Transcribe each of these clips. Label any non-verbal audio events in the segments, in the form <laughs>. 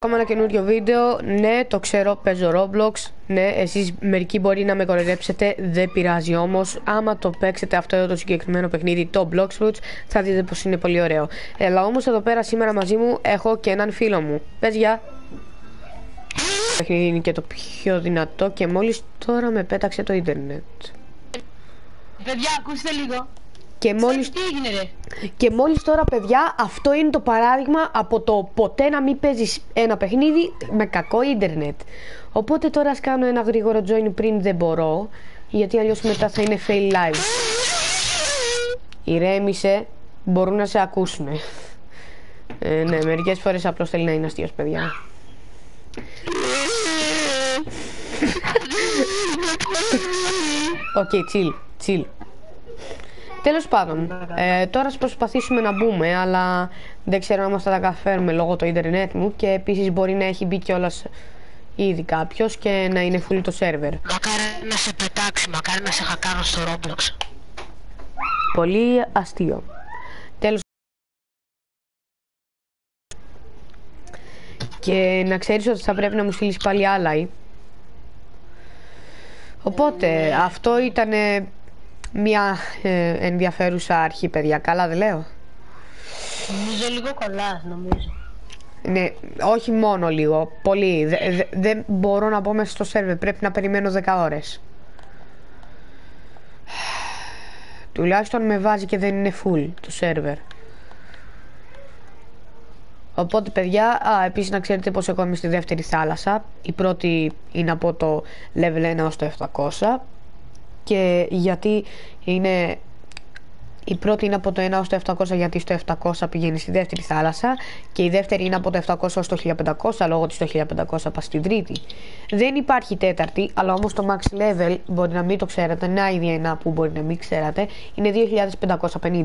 Ακόμα ένα καινούριο βίντεο. Ναι, το ξέρω, παίζω Roblox. Ναι, εσείς μερικοί μπορεί να με κοροϊδέψετε, δεν πειράζει όμως. Άμα το παίξετε αυτό εδώ το συγκεκριμένο παιχνίδι, το Bloxfruits, θα δείτε πως είναι πολύ ωραίο. Αλλά όμως εδώ πέρα σήμερα μαζί μου έχω και έναν φίλο μου. Πες για. Το παιχνίδι είναι και το πιο δυνατό και μόλις τώρα με πέταξε το ίντερνετ. Παιδιά, ακούστε λίγο. Και μόλις, Τι έγινε ρε. και μόλις τώρα παιδιά αυτό είναι το παράδειγμα από το ποτέ να μην παίζεις ένα παιχνίδι με κακό ίντερνετ. Οπότε τώρα ας κάνω ένα γρήγορο join πριν δεν μπορώ γιατί αλλιώς μετά θα είναι fail live. Ηρέμησε, μπορούν να σε ακούσουν. Ε, ναι, μερικές φορές απλώς θέλει να είναι αστείος παιδιά. <laughs> Οκ, chill, chill. Τέλος πάντων, ε, τώρα ας προσπαθήσουμε να μπούμε, αλλά δεν ξέρω αν μας θα τα καταφέρουμε λόγω το ίντερνετ μου και επίσης μπορεί να έχει μπει κιόλας ήδη κάποιος και να είναι full το σερβερ. Μακάρι να σε πετάξει, μακάρι να σε χακάρω στο Roblox. Πολύ αστείο. Τέλος Και να ξέρεις ότι θα πρέπει να μου στείλεις πάλι άλλα. Οπότε, αυτό ήταν μια ε, ενδιαφέρουσα αρχή, παιδιά. Καλά δεν λέω. Νομίζω λίγο κολλάς, νομίζω. Ναι, όχι μόνο λίγο, πολύ. Δε- δε- Δεν μπορώ να μπω μέσα στο σερβερ, πρέπει να περιμένω 10 ώρες. Τουλάχιστον με βάζει και δεν είναι full το σερβερ. Οπότε παιδιά, α, επίσης να ξέρετε πως εγώ είμαι στη δεύτερη θάλασσα. Η πρώτη είναι από το level 1 ως το 700. Και γιατί είναι η πρώτη είναι από το 1 ως το 700 γιατί στο 700 πηγαίνει στη δεύτερη θάλασσα και η δεύτερη είναι από το 700 ως το 1500 λόγω ότι στο 1500 πας στην τρίτη. Δεν υπάρχει τέταρτη, αλλά όμως το max level μπορεί να μην το ξέρετε, να ήδη ένα που μπορεί να μην ξέρατε, είναι 2550.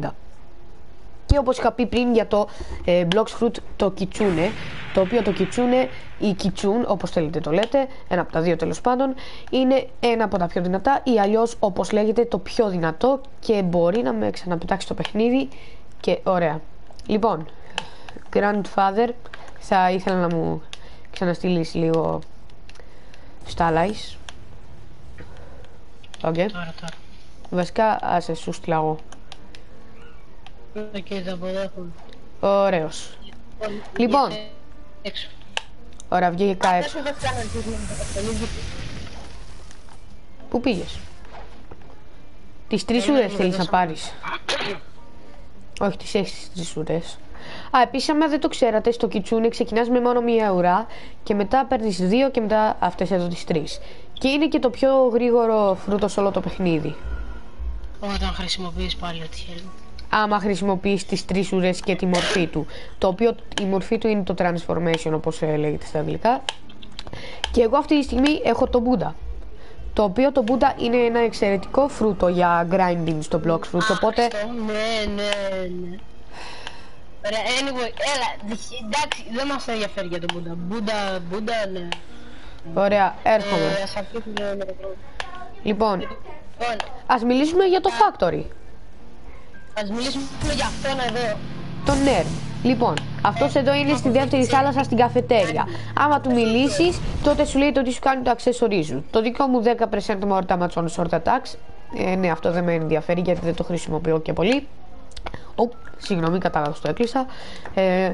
Και όπως είχα πει πριν για το ε, Blox Fruit το Kitsune, το οποίο το Kitsune ή Kitsune όπως θέλετε το λέτε, ένα από τα δύο τέλος πάντων, είναι ένα από τα πιο δυνατά ή αλλιώς όπως λέγεται το πιο δυνατό και μπορεί να με ξαναπετάξει το παιχνίδι και ωραία. Λοιπόν, Grandfather, θα ήθελα να μου ξαναστείλεις λίγο Stalize. Οκ. Τώρα, τώρα. Βασικά, άσε σου στείλα εγώ. Οκ, θα αποδέχομαι. Ωραίος. Λοιπόν, Ήρθε Έξω. ωραία, βγήκε ΚΑΕΠ. Δεν σου έχω κάνει αρχίσει να το καθολίζει. Πού πήγες; Τις τρεις ουρές θέλεις να πάρεις. Όχι, τις έχεις τις τρεις ουρές. Α, επίσης, άμα δεν το ξέρατε, στο Kitsune ξεκινάς με μόνο μία ουρά και μετά παίρνεις δύο και μετά αυτές εδώ τις τρεις. Και είναι και το πιο γρήγορο φρούτο σε όλο το παιχνίδι. Όταν χρησιμοποιείς πάλι ό,τι θέλεις. Άμα χρησιμοποιείς τις τρεις ουρές και τη μορφή του. Το οποίο η μορφή του είναι το transformation όπως ε, λέγεται στα αγγλικά. Και εγώ αυτή τη στιγμή έχω το Buddha. Το οποίο το Buddha είναι ένα εξαιρετικό φρούτο για grinding στο Blox Fruits. Οπότε Αυτό, ναι, ναι, ναι. Ωραία, anyway, έλα, δι- εντάξει, δεν μας ενδιαφέρει για τον Μπούντα. Μπούντα, Μπούντα, ναι. ωραία, έρχομαι. Ε, ας αρχίσουμε με το πρώτο. Λοιπόν, Λοιπόν, ας μιλήσουμε για το factory. Ας μιλήσουμε για αυτόν εδώ. Το nerd. Λοιπόν, αυτός εδώ είναι στη δεύτερη θάλασσα στην καφετέρια. Άμα του μιλήσεις, τότε σου λέει το τι σου κάνει το accessory σου. Το δικό μου 10% more damage on short attacks. Ε, ναι, αυτό δεν με ενδιαφέρει γιατί δεν το χρησιμοποιώ και πολύ. Οπ, συγγνώμη, κατάλαβα το έκλεισα. Ε,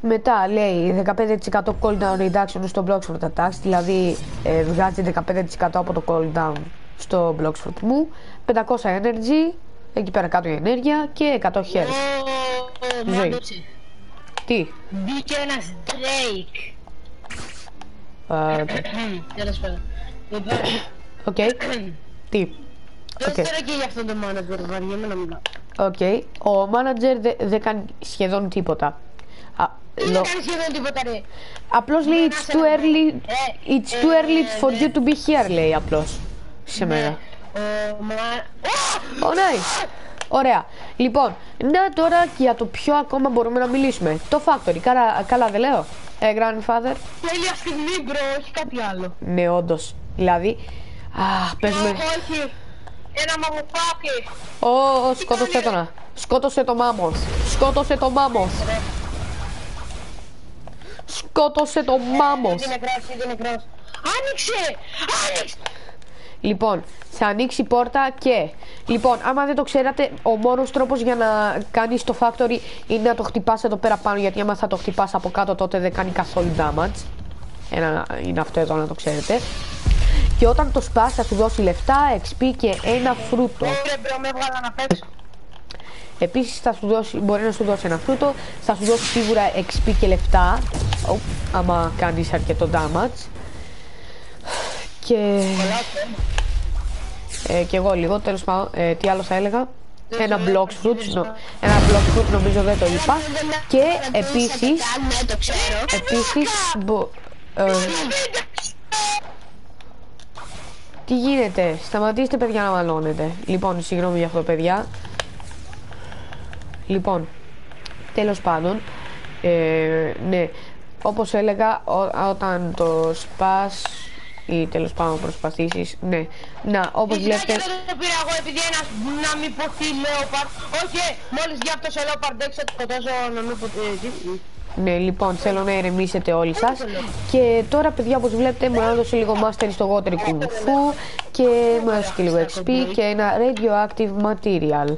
μετά λέει 15% cooldown reduction στο Bloxfruit attacks, δηλαδή ε, βγάζει 15% από το cooldown στο Blox Fruit μου. 500 energy, εκεί πέρα κάτω η ενέργεια και 100 health. Ω, Ζωή. μάντεψε. Τι, Μπήκε ένας Drake. ε, Τέλος πάντων. Λοιπόν, Οκ. Τι; δεν Οκ. ξέρω και για αυτόν τον manager, βαριέμαι να μιλάω. Οκ. Ο manager δε- δεν κάνει σχεδόν τίποτα. Α, Δεν λο- κάνει σχεδόν τίποτα ρε. Απλώς λέει it's too early, Ε, it's too early for you to be here λέει απλώς. Σε μένα. Ο μα... Ω! Ω, nice. Ωραία. Λοιπόν, να τώρα και για το ποιο ακόμα μπορούμε να μιλήσουμε. Το factory. Καλά, καλά δεν λέω. Ε, grandfather. Τέλεια στιγμή bro, όχι κάτι άλλο. Ναι, όντως. Δηλαδή, αχ, παίζουμε... Όχι, ένα μαμουφάκι. Ω, σκότωσε το να. Σκότωσε το μάμος. Σκότωσε το μάμος. Σκότωσε το μάμος. Ήδη νεκρός, ήδη νεκρός. Άνοιξε! Άνοιξε! Λοιπόν, θα ανοίξει η πόρτα και. Λοιπόν, άμα δεν το ξέρατε, ο μόνος τρόπος για να κάνεις το factory είναι να το χτυπάς εδώ πέρα πάνω. Γιατί άμα θα το χτυπάς από κάτω, τότε δεν κάνει καθόλου damage. Ένα είναι αυτό εδώ να το ξέρετε. Και όταν το σπάς θα σου δώσει λεφτά, XP και ένα φρούτο. Ωραία, bro, με έβγαλα να παίξω. Επίσης θα σου δώσει, μπορεί να σου δώσει ένα φρούτο, θα σου δώσει σίγουρα XP και λεφτά, Ω, άμα κάνεις αρκετό damage. Και, Πολλά αυτό. ε, και εγώ λίγο, τέλος πάντων, ε, τι άλλο θα έλεγα; Ένα Blox Fruit, no, ένα Blox Fruit νομίζω δεν το είπα. Και επίσης, Ναι, το ξέρω. επίσης, μπο, ε, τι γίνεται, σταματήστε παιδιά να μαλώνετε. Λοιπόν, συγγνώμη για αυτό παιδιά. Λοιπόν, τέλος πάντων, ε, ναι, όπως έλεγα, ό- όταν το σπάς ή τέλος πάντων προσπαθήσεις, ναι, να, όπως Όχι, βλέπετε, δεν το πήρα εγώ επειδή ένας να μην ποθεί Λέοπαρντ. Όχι, μόλις για αυτός σε Λέοπαρντ έξω το σκοτώσω να μην ποθεί. τι- ναι, λοιπόν, θέλω να ηρεμήσετε όλοι σας και τώρα παιδιά όπως βλέπετε μου έδωσε λίγο mastery στο water kung fu και μου έδωσε και λίγο XP και ένα radioactive material.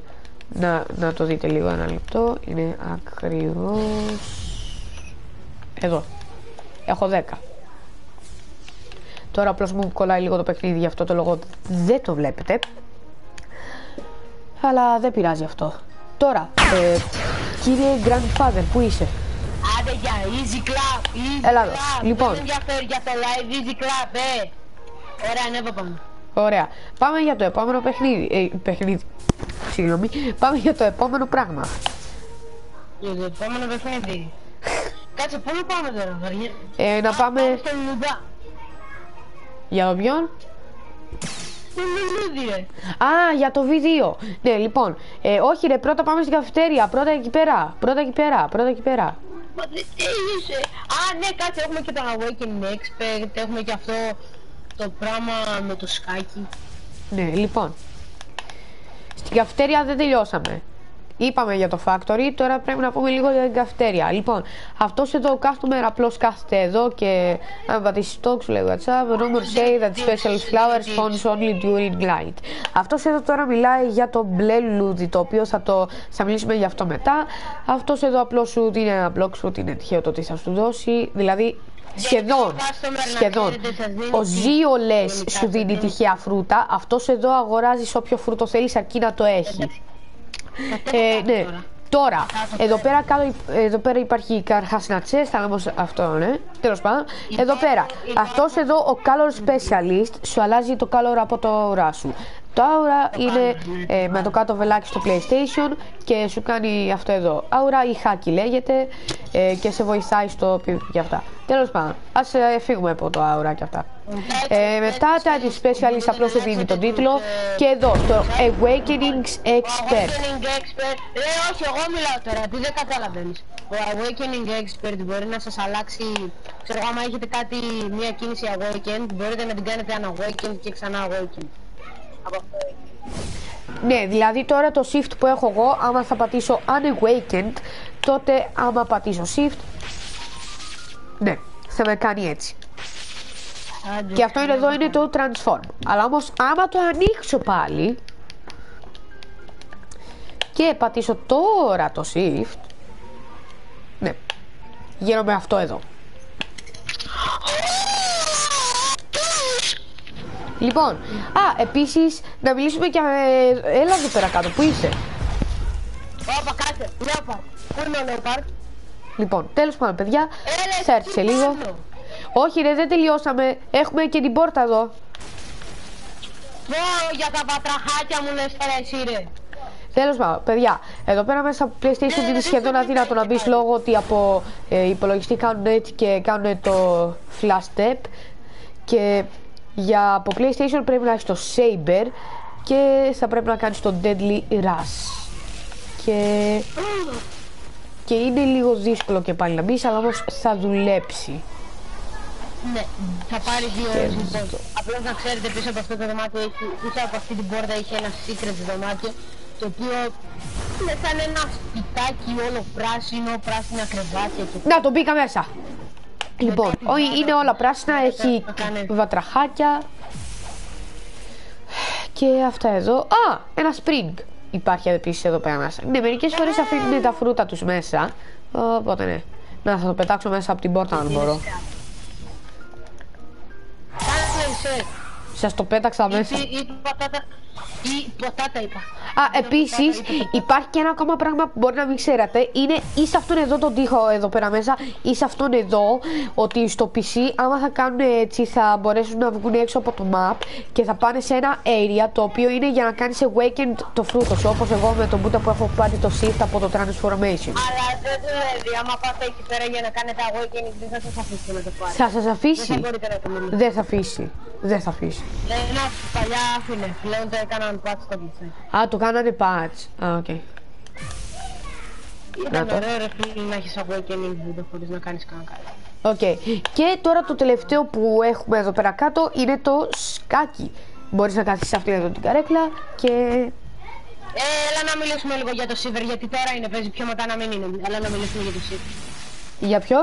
Να, να το δείτε λίγο ένα λεπτό, είναι ακριβώς εδώ. Έχω 10. Τώρα απλώς μου κολλάει λίγο το παιχνίδι, γι' αυτό το λόγο δεν το βλέπετε. Αλλά δεν πειράζει αυτό. Τώρα, ε, κύριε Grandfather, πού είσαι; Άντε για easy clap, easy Έλα εδώ. clap. Λοιπόν. Δεν με ενδιαφέρει για το live, easy clap, ε. Ωραία, ανέβα πάμε. Ωραία. Πάμε για το επόμενο παιχνίδι. Ε, παιχνίδι. Συγγνώμη. Πάμε για το επόμενο πράγμα. Για το επόμενο παιχνίδι. <laughs> Κάτσε, πού να πάμε τώρα, βαριά; Ε, να πάμε στο λουλουδά. Για το ποιον. Στο λουλούδι, ρε. Α, για το βίντεο. Ναι, λοιπόν. Ε, όχι ρε, πρώτα πάμε στην καφετέρια. Πρώτα εκεί πέρα. Πρώτα εκεί πέρα. Πρώτα εκεί πέρα. Μα δεν τέλειωσε. Α, ναι, κάτσε, έχουμε και τον Awakening Expert, έχουμε και αυτό το πράγμα με το σκάκι. Ναι, λοιπόν. Στην καφετέρια δεν τελειώσαμε. Είπαμε για το factory, τώρα πρέπει να πούμε λίγο για την καφετέρια. Λοιπόν, αυτός εδώ ο customer απλώς κάθεται εδώ και αν πατήσει talk σου λέει what's up, rumors say that special flowers spawns only during light. Αυτός εδώ τώρα μιλάει για το μπλε λουλούδι, το οποίο θα, το, θα μιλήσουμε για αυτό μετά. Αυτός εδώ απλώς σου δίνει ένα block σου, είναι τυχαίο το τι θα σου δώσει. Δηλαδή, σχεδόν, customer να σχεδόν. ξέρετε, σας δίνει Ο Ζίο λες Γενικά, σου δίνει σας τυχαία φρούτα. Αυτός εδώ αγοράζεις όποιο φρούτο θέλεις αρκεί να το έχεις. Ε, ναι. Τώρα, εδώ πέρα, κάτω, εδώ πέρα υπάρχει καρχά ένα chest, αλλά όμως αυτό ναι, τέλος πάντων. Εδώ πέρα, αυτός εδώ ο color specialist σου αλλάζει το color από το αουρά σου. Το aura είναι ε, με το κάτω βελάκι στο PlayStation και σου κάνει αυτό εδώ. Aura ή haki λέγεται ε, και σε βοηθάει στο PvP και αυτά. Τέλος πάντων, ας ε, φύγουμε από το aura και αυτά. Ε, μετά τα της specialist απλώς σου δίνει τον τίτλο και εδώ το Awakenings Expert. Awakening Expert. Ε, όχι, εγώ μιλάω τώρα, τι δεν καταλαβαίνεις. Ο Awakening Expert μπορεί να σας αλλάξει, ξέρω εγώ, άμα έχετε κάτι, μια κίνηση Awakened, μπορείτε να την κάνετε Unawakened και ξανά Awakened. Από αυτό. Ναι, δηλαδή τώρα το shift που έχω εγώ, άμα θα πατήσω unawakened, τότε άμα πατήσω shift, ναι, θα με κάνει έτσι. Άντε. Και αυτό είναι εδώ είναι το transform. Αλλά όμως άμα το ανοίξω πάλι και πατήσω τώρα το shift, ναι, γίνομαι αυτό εδώ. Λοιπόν, α, επίσης να μιλήσουμε και ε, έλα εδώ πέρα κάτω, πού είσαι; Όπα, κάτσε, Leopard. Πού είναι ο Leopard? Λοιπόν, τέλος πάντων παιδιά, Έλα, θα έρθει σε λίγο. πάνω. Όχι ρε, δεν τελειώσαμε, έχουμε και την πόρτα εδώ. Πω, για τα πατραχάκια μου λες τώρα εσύ ρε. Τέλος πάντων, παιδιά, εδώ πέρα μέσα από PlayStation Ναι, είναι δεν σχεδόν σου αδύνατο να μπεις πάλι. λόγω ότι από ε, υπολογιστή κάνουν έτσι και κάνουν το flash step και για από PlayStation πρέπει να έχεις το Saber και θα πρέπει να κάνεις το Deadly Rush. Και, και είναι λίγο δύσκολο και πάλι να μπεις, αλλά όμως θα δουλέψει. Ναι, θα πάρει δύο ώρες λοιπόν. Απλώς να ξέρετε πίσω από αυτό το δωμάτιο έχει, πίσω από αυτή την πόρτα έχει ένα secret δωμάτιο το οποίο είναι σαν ένα σπιτάκι όλο πράσινο, πράσινα κρεβάτια και Να, το μπήκα μέσα. Λοιπόν, Μετά ό, τη είναι όλα πράσινα, έχει θα κάνεις. βατραχάκια. Και αυτά εδώ. Α, ένα spring υπάρχει επίσης εδώ πέρα μέσα. Ναι, μερικές φορές αφήνουν τα φρούτα τους μέσα. Οπότε ναι. Να, θα το πετάξω μέσα από την πόρτα αν μπορώ. Κάνε reset. Σας το πέταξα μέσα. Ή, ή πατάτα. Ή ποτάτα είπα. Α, επίσης υπάρχει και ένα ακόμα πράγμα που μπορεί να μην ξέρατε. Είναι ή σε αυτόν εδώ τον τοίχο εδώ πέρα μέσα, ή σε αυτόν εδώ. Ότι στο PC, άμα θα κάνουν έτσι, θα μπορέσουν να βγουν έξω από το map και θα πάνε σε ένα area το οποίο είναι για να κάνεις awaken το φρούτο σου. Όπως εγώ με τον Buddha που έχω πάρει το shift από το transformation. Αλλά δεν δουλεύει. Άμα πάτε εκεί πέρα για να κάνετε awakening, δεν θα σας αφήσει να το πάρετε. Θα σας Δεν θα αφήσει. μπορείτε να το μιλήσετε. Δεν θα αφήσει. Δεν θα αφήσει. Δεν είναι παλιά άφηνε. Πλέον το έκαναν patch στο πλησέ. Α, το κάνανε patch. Α, οκ. Ήταν το. ωραίο ρε φίλε να έχεις awakening βίντεο χωρίς να κάνεις κανένα κάτι. Οκ. Και τώρα το τελευταίο που έχουμε εδώ πέρα κάτω είναι το σκάκι. Μπορείς να κάθεις σε αυτήν εδώ την καρέκλα και... Ε, έλα να μιλήσουμε λίγο για το Silver γιατί τώρα είναι, παίζει πιο μετά να μην είναι. Έλα να μιλήσουμε για το Silver. Για ποιο;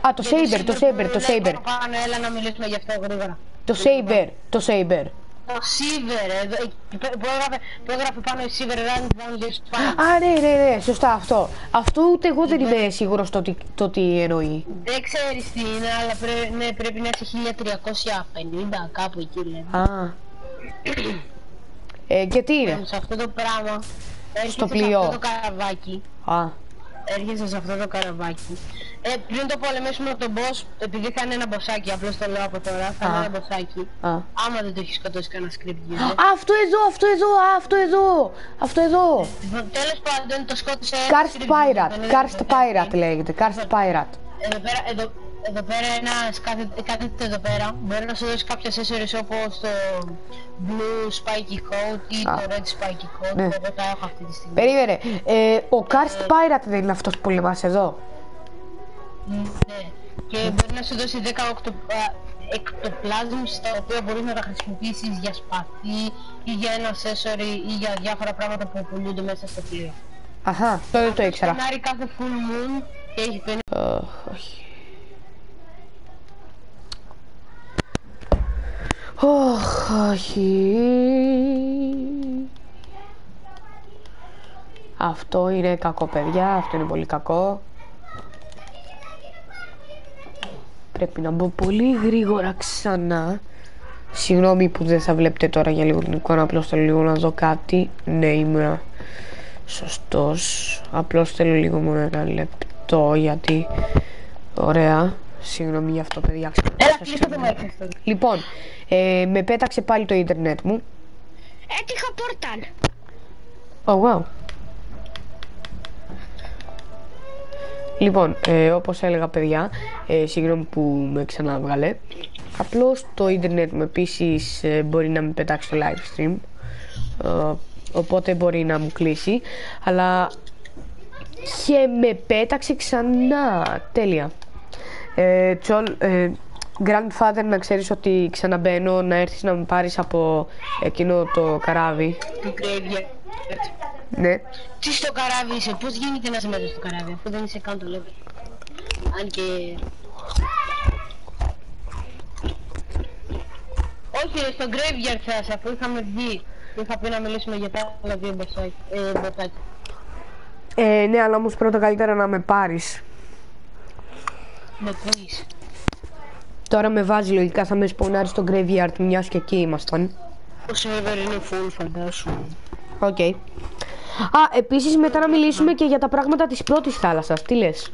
Α, το Για Saber, το Silver Saber, που το λέει Saber. πάνω πάνω, έλα να μιλήσουμε για αυτό γρήγορα. Το Saber, το Saber. Το Silver, εδώ, εκεί πέ- που έγραφε, που έγραφε πάνω η Silver Run Down Your Spine. Α, ναι, ναι, ναι, σωστά αυτό. Αυτό ούτε εγώ δεν είμαι σίγουρος το, τι- το τι εννοεί. Δεν ξέρεις τι είναι, αλλά πρέ, ναι, πρέπει να είσαι 1350, κάπου εκεί λέει. Α. Ε, και τι είναι; Σε αυτό το πράγμα, έρχεσαι Στο σε πλοίο. αυτό το καραβάκι, Α, έρχεσαι σε αυτό το καραβάκι. Ε, πριν το πολεμήσουμε τον boss, επειδή θα είναι ένα μποσάκι, απλώς το λέω από τώρα, θα Α. είναι ένα μποσάκι. α. Άμα δεν το έχεις σκοτώσει κανένα script user. Α, αυτό εδώ, αυτό εδώ, α, αυτό εδώ, αυτό εδώ. Λοιπόν, Τέλος πάντων το σκότωσε ένα Karst script user, Pirate, δεν είναι Karst μποσάκι. Pirate λέγεται, Karst Pirate. Εδώ πέρα, εδώ, εδώ πέρα ένας κάθεται, κάθεται εδώ πέρα, μπορεί να σου δώσει κάποια accessories όπως το blue spiky coat ή Α. το red spiky coat, Ναι. εγώ τα έχω αυτή τη στιγμή. Περίμενε, ε, ο Karst Pirate δεν είναι αυτός που λέμε εδώ; Ναι. Και μπορεί να σου δώσει 10 οκτω, α, εκτοπλάσμους τα οποία μπορείς να τα χρησιμοποιήσεις για σπαθί ή για ένα accessory ή για διάφορα πράγματα που πουλούνται μέσα στο πλοίο. Αχα, αυτό δεν το ήξερα. Σκανάρει κάθε full moon και έχει 50 Αχ, όχι. Οχ, όχι. Αυτό είναι κακό, παιδιά. Αυτό είναι πολύ κακό. Πρέπει να μπω πολύ γρήγορα ξανά. Συγγνώμη που δεν θα βλέπετε τώρα για λίγο την εικόνα, απλώς θέλω λίγο να δω κάτι. Ναι, είμαι σωστός. Απλώς θέλω λίγο μόνο ένα λεπτό, γιατί... Ωραία. Συγγνώμη για αυτό, παιδιά. Έλα, κλείστε το Microsoft. Λοιπόν, ε, με πέταξε πάλι το ίντερνετ μου. Έτυχα πόρταλ. Oh, wow. Λοιπόν, ε, όπως έλεγα παιδιά, ε, συγγνώμη που με ξαναβγαλέ. Απλώς το ίντερνετ μου επίσης ε, μπορεί να με πετάξει το live stream. Ε, οπότε μπορεί να μου κλείσει. Αλλά και με πέταξε ξανά. Τέλεια. Ε, τσολ, ε, grandfather να ξέρεις ότι ξαναμπαίνω να έρθεις να με πάρεις από εκείνο το καράβι. Του Graveyard. Ναι. Τι στο καράβι είσαι, πώς γίνεται να είσαι μέσα στο καράβι αφού δεν είσαι καν το level. Αν και... Όχι ρε, στο Graveyard θα είσαι αφού είχαμε βγει. Είχα πει να μιλήσουμε για τα άλλα δύο μποσάκι- ε, μποτάκια. Ε, ναι, αλλά όμως πρώτα καλύτερα να με πάρεις. Με πεις. Τώρα με βάζει λογικά θα με σπονάρεις στο graveyard μιας και εκεί ήμασταν. Το server είναι full φαντάσου. Οκ. Α, επίσης μετά να μιλήσουμε και για τα πράγματα της πρώτης θάλασσας. Τι λες;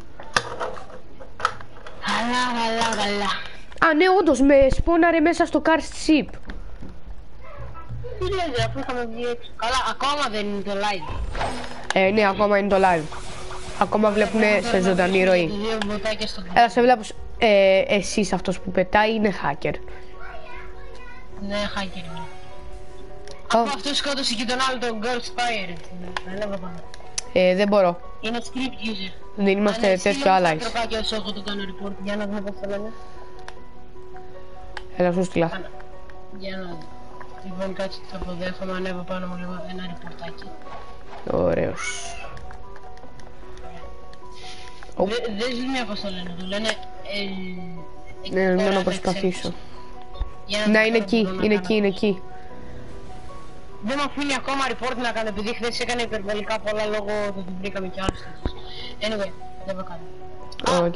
Καλά, καλά, καλά. Α, ναι, όντως με σπόναρε μέσα στο Karst Ship. Τι λέτε, αφού είχαμε βγει έξω. Καλά, ακόμα δεν είναι το live. Ε, ναι, ακόμα είναι το live. Ακόμα βλέπουν σε ζωντανή ροή. Δύο μποτάκια στο Έλα, σε βλέπω. Ε, εσείς αυτός που πετάει είναι hacker. Ναι, hacker είναι. Ω, Αφού αυτό σκότωσε και τον άλλο τον Ghost Pirate. Ναι, έλαβα πάνω. ε, δεν μπορώ. Είναι script user. Δεν είμαστε τέτοιο allies. τροπάκι όσο έχω το κάνω report. Για να δούμε πώς το λένε. Έλα, σου στείλα. Κάνα. Για να δω. Λοιπόν, κάτσε το αποδέχομαι, ανέβω πάνω μου λίγο ένα ρεπορτάκι. Ωραίος. Ω. Δε- Δεν ζητούν πώς το λένε, το λένε Ε, Ναι, τώρα να δεν προσπαθήσω. ξέρω. Για Να δω είναι τώρα εκεί, μπορώ να είναι κάνω. εκεί, είναι εκεί. Δεν μου αφήνει ακόμα report να κάνω επειδή χθες έκανε υπερβολικά πολλά λόγω του ότι βρήκαμε και άλλους τέτοιους. Anyway, δεν το κάνω. Οκ.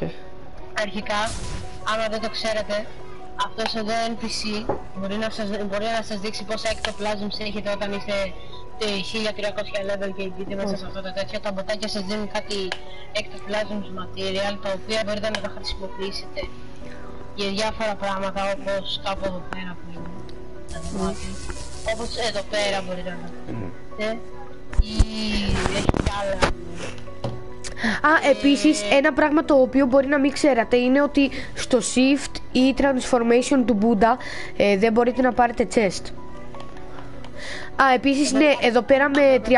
Αρχικά, άμα δεν το ξέρετε, αυτός εδώ NPC μπορεί να σας, μπορεί να σας δείξει πόσα ectoplasms έχετε όταν είστε ε, 1300 level και μπείτε μέσα σε αυτό το τέτοιο. Τα μποτάκια σας δίνουν κάτι ectoplasms material τα οποία μπορείτε να τα χρησιμοποιήσετε για διάφορα πράγματα όπως κάπου εδώ πέρα που είναι. τα δωμάτια. Όπως εδώ πέρα μπορείτε να τα δείτε. Ή έχει κι άλλα. Α, επίσης ένα πράγμα το οποίο μπορεί να μην ξέρατε είναι ότι στο shift ή transformation του Buddha ε, δεν μπορείτε να πάρετε chest. Α, επίσης ναι, εδώ πέρα με 300,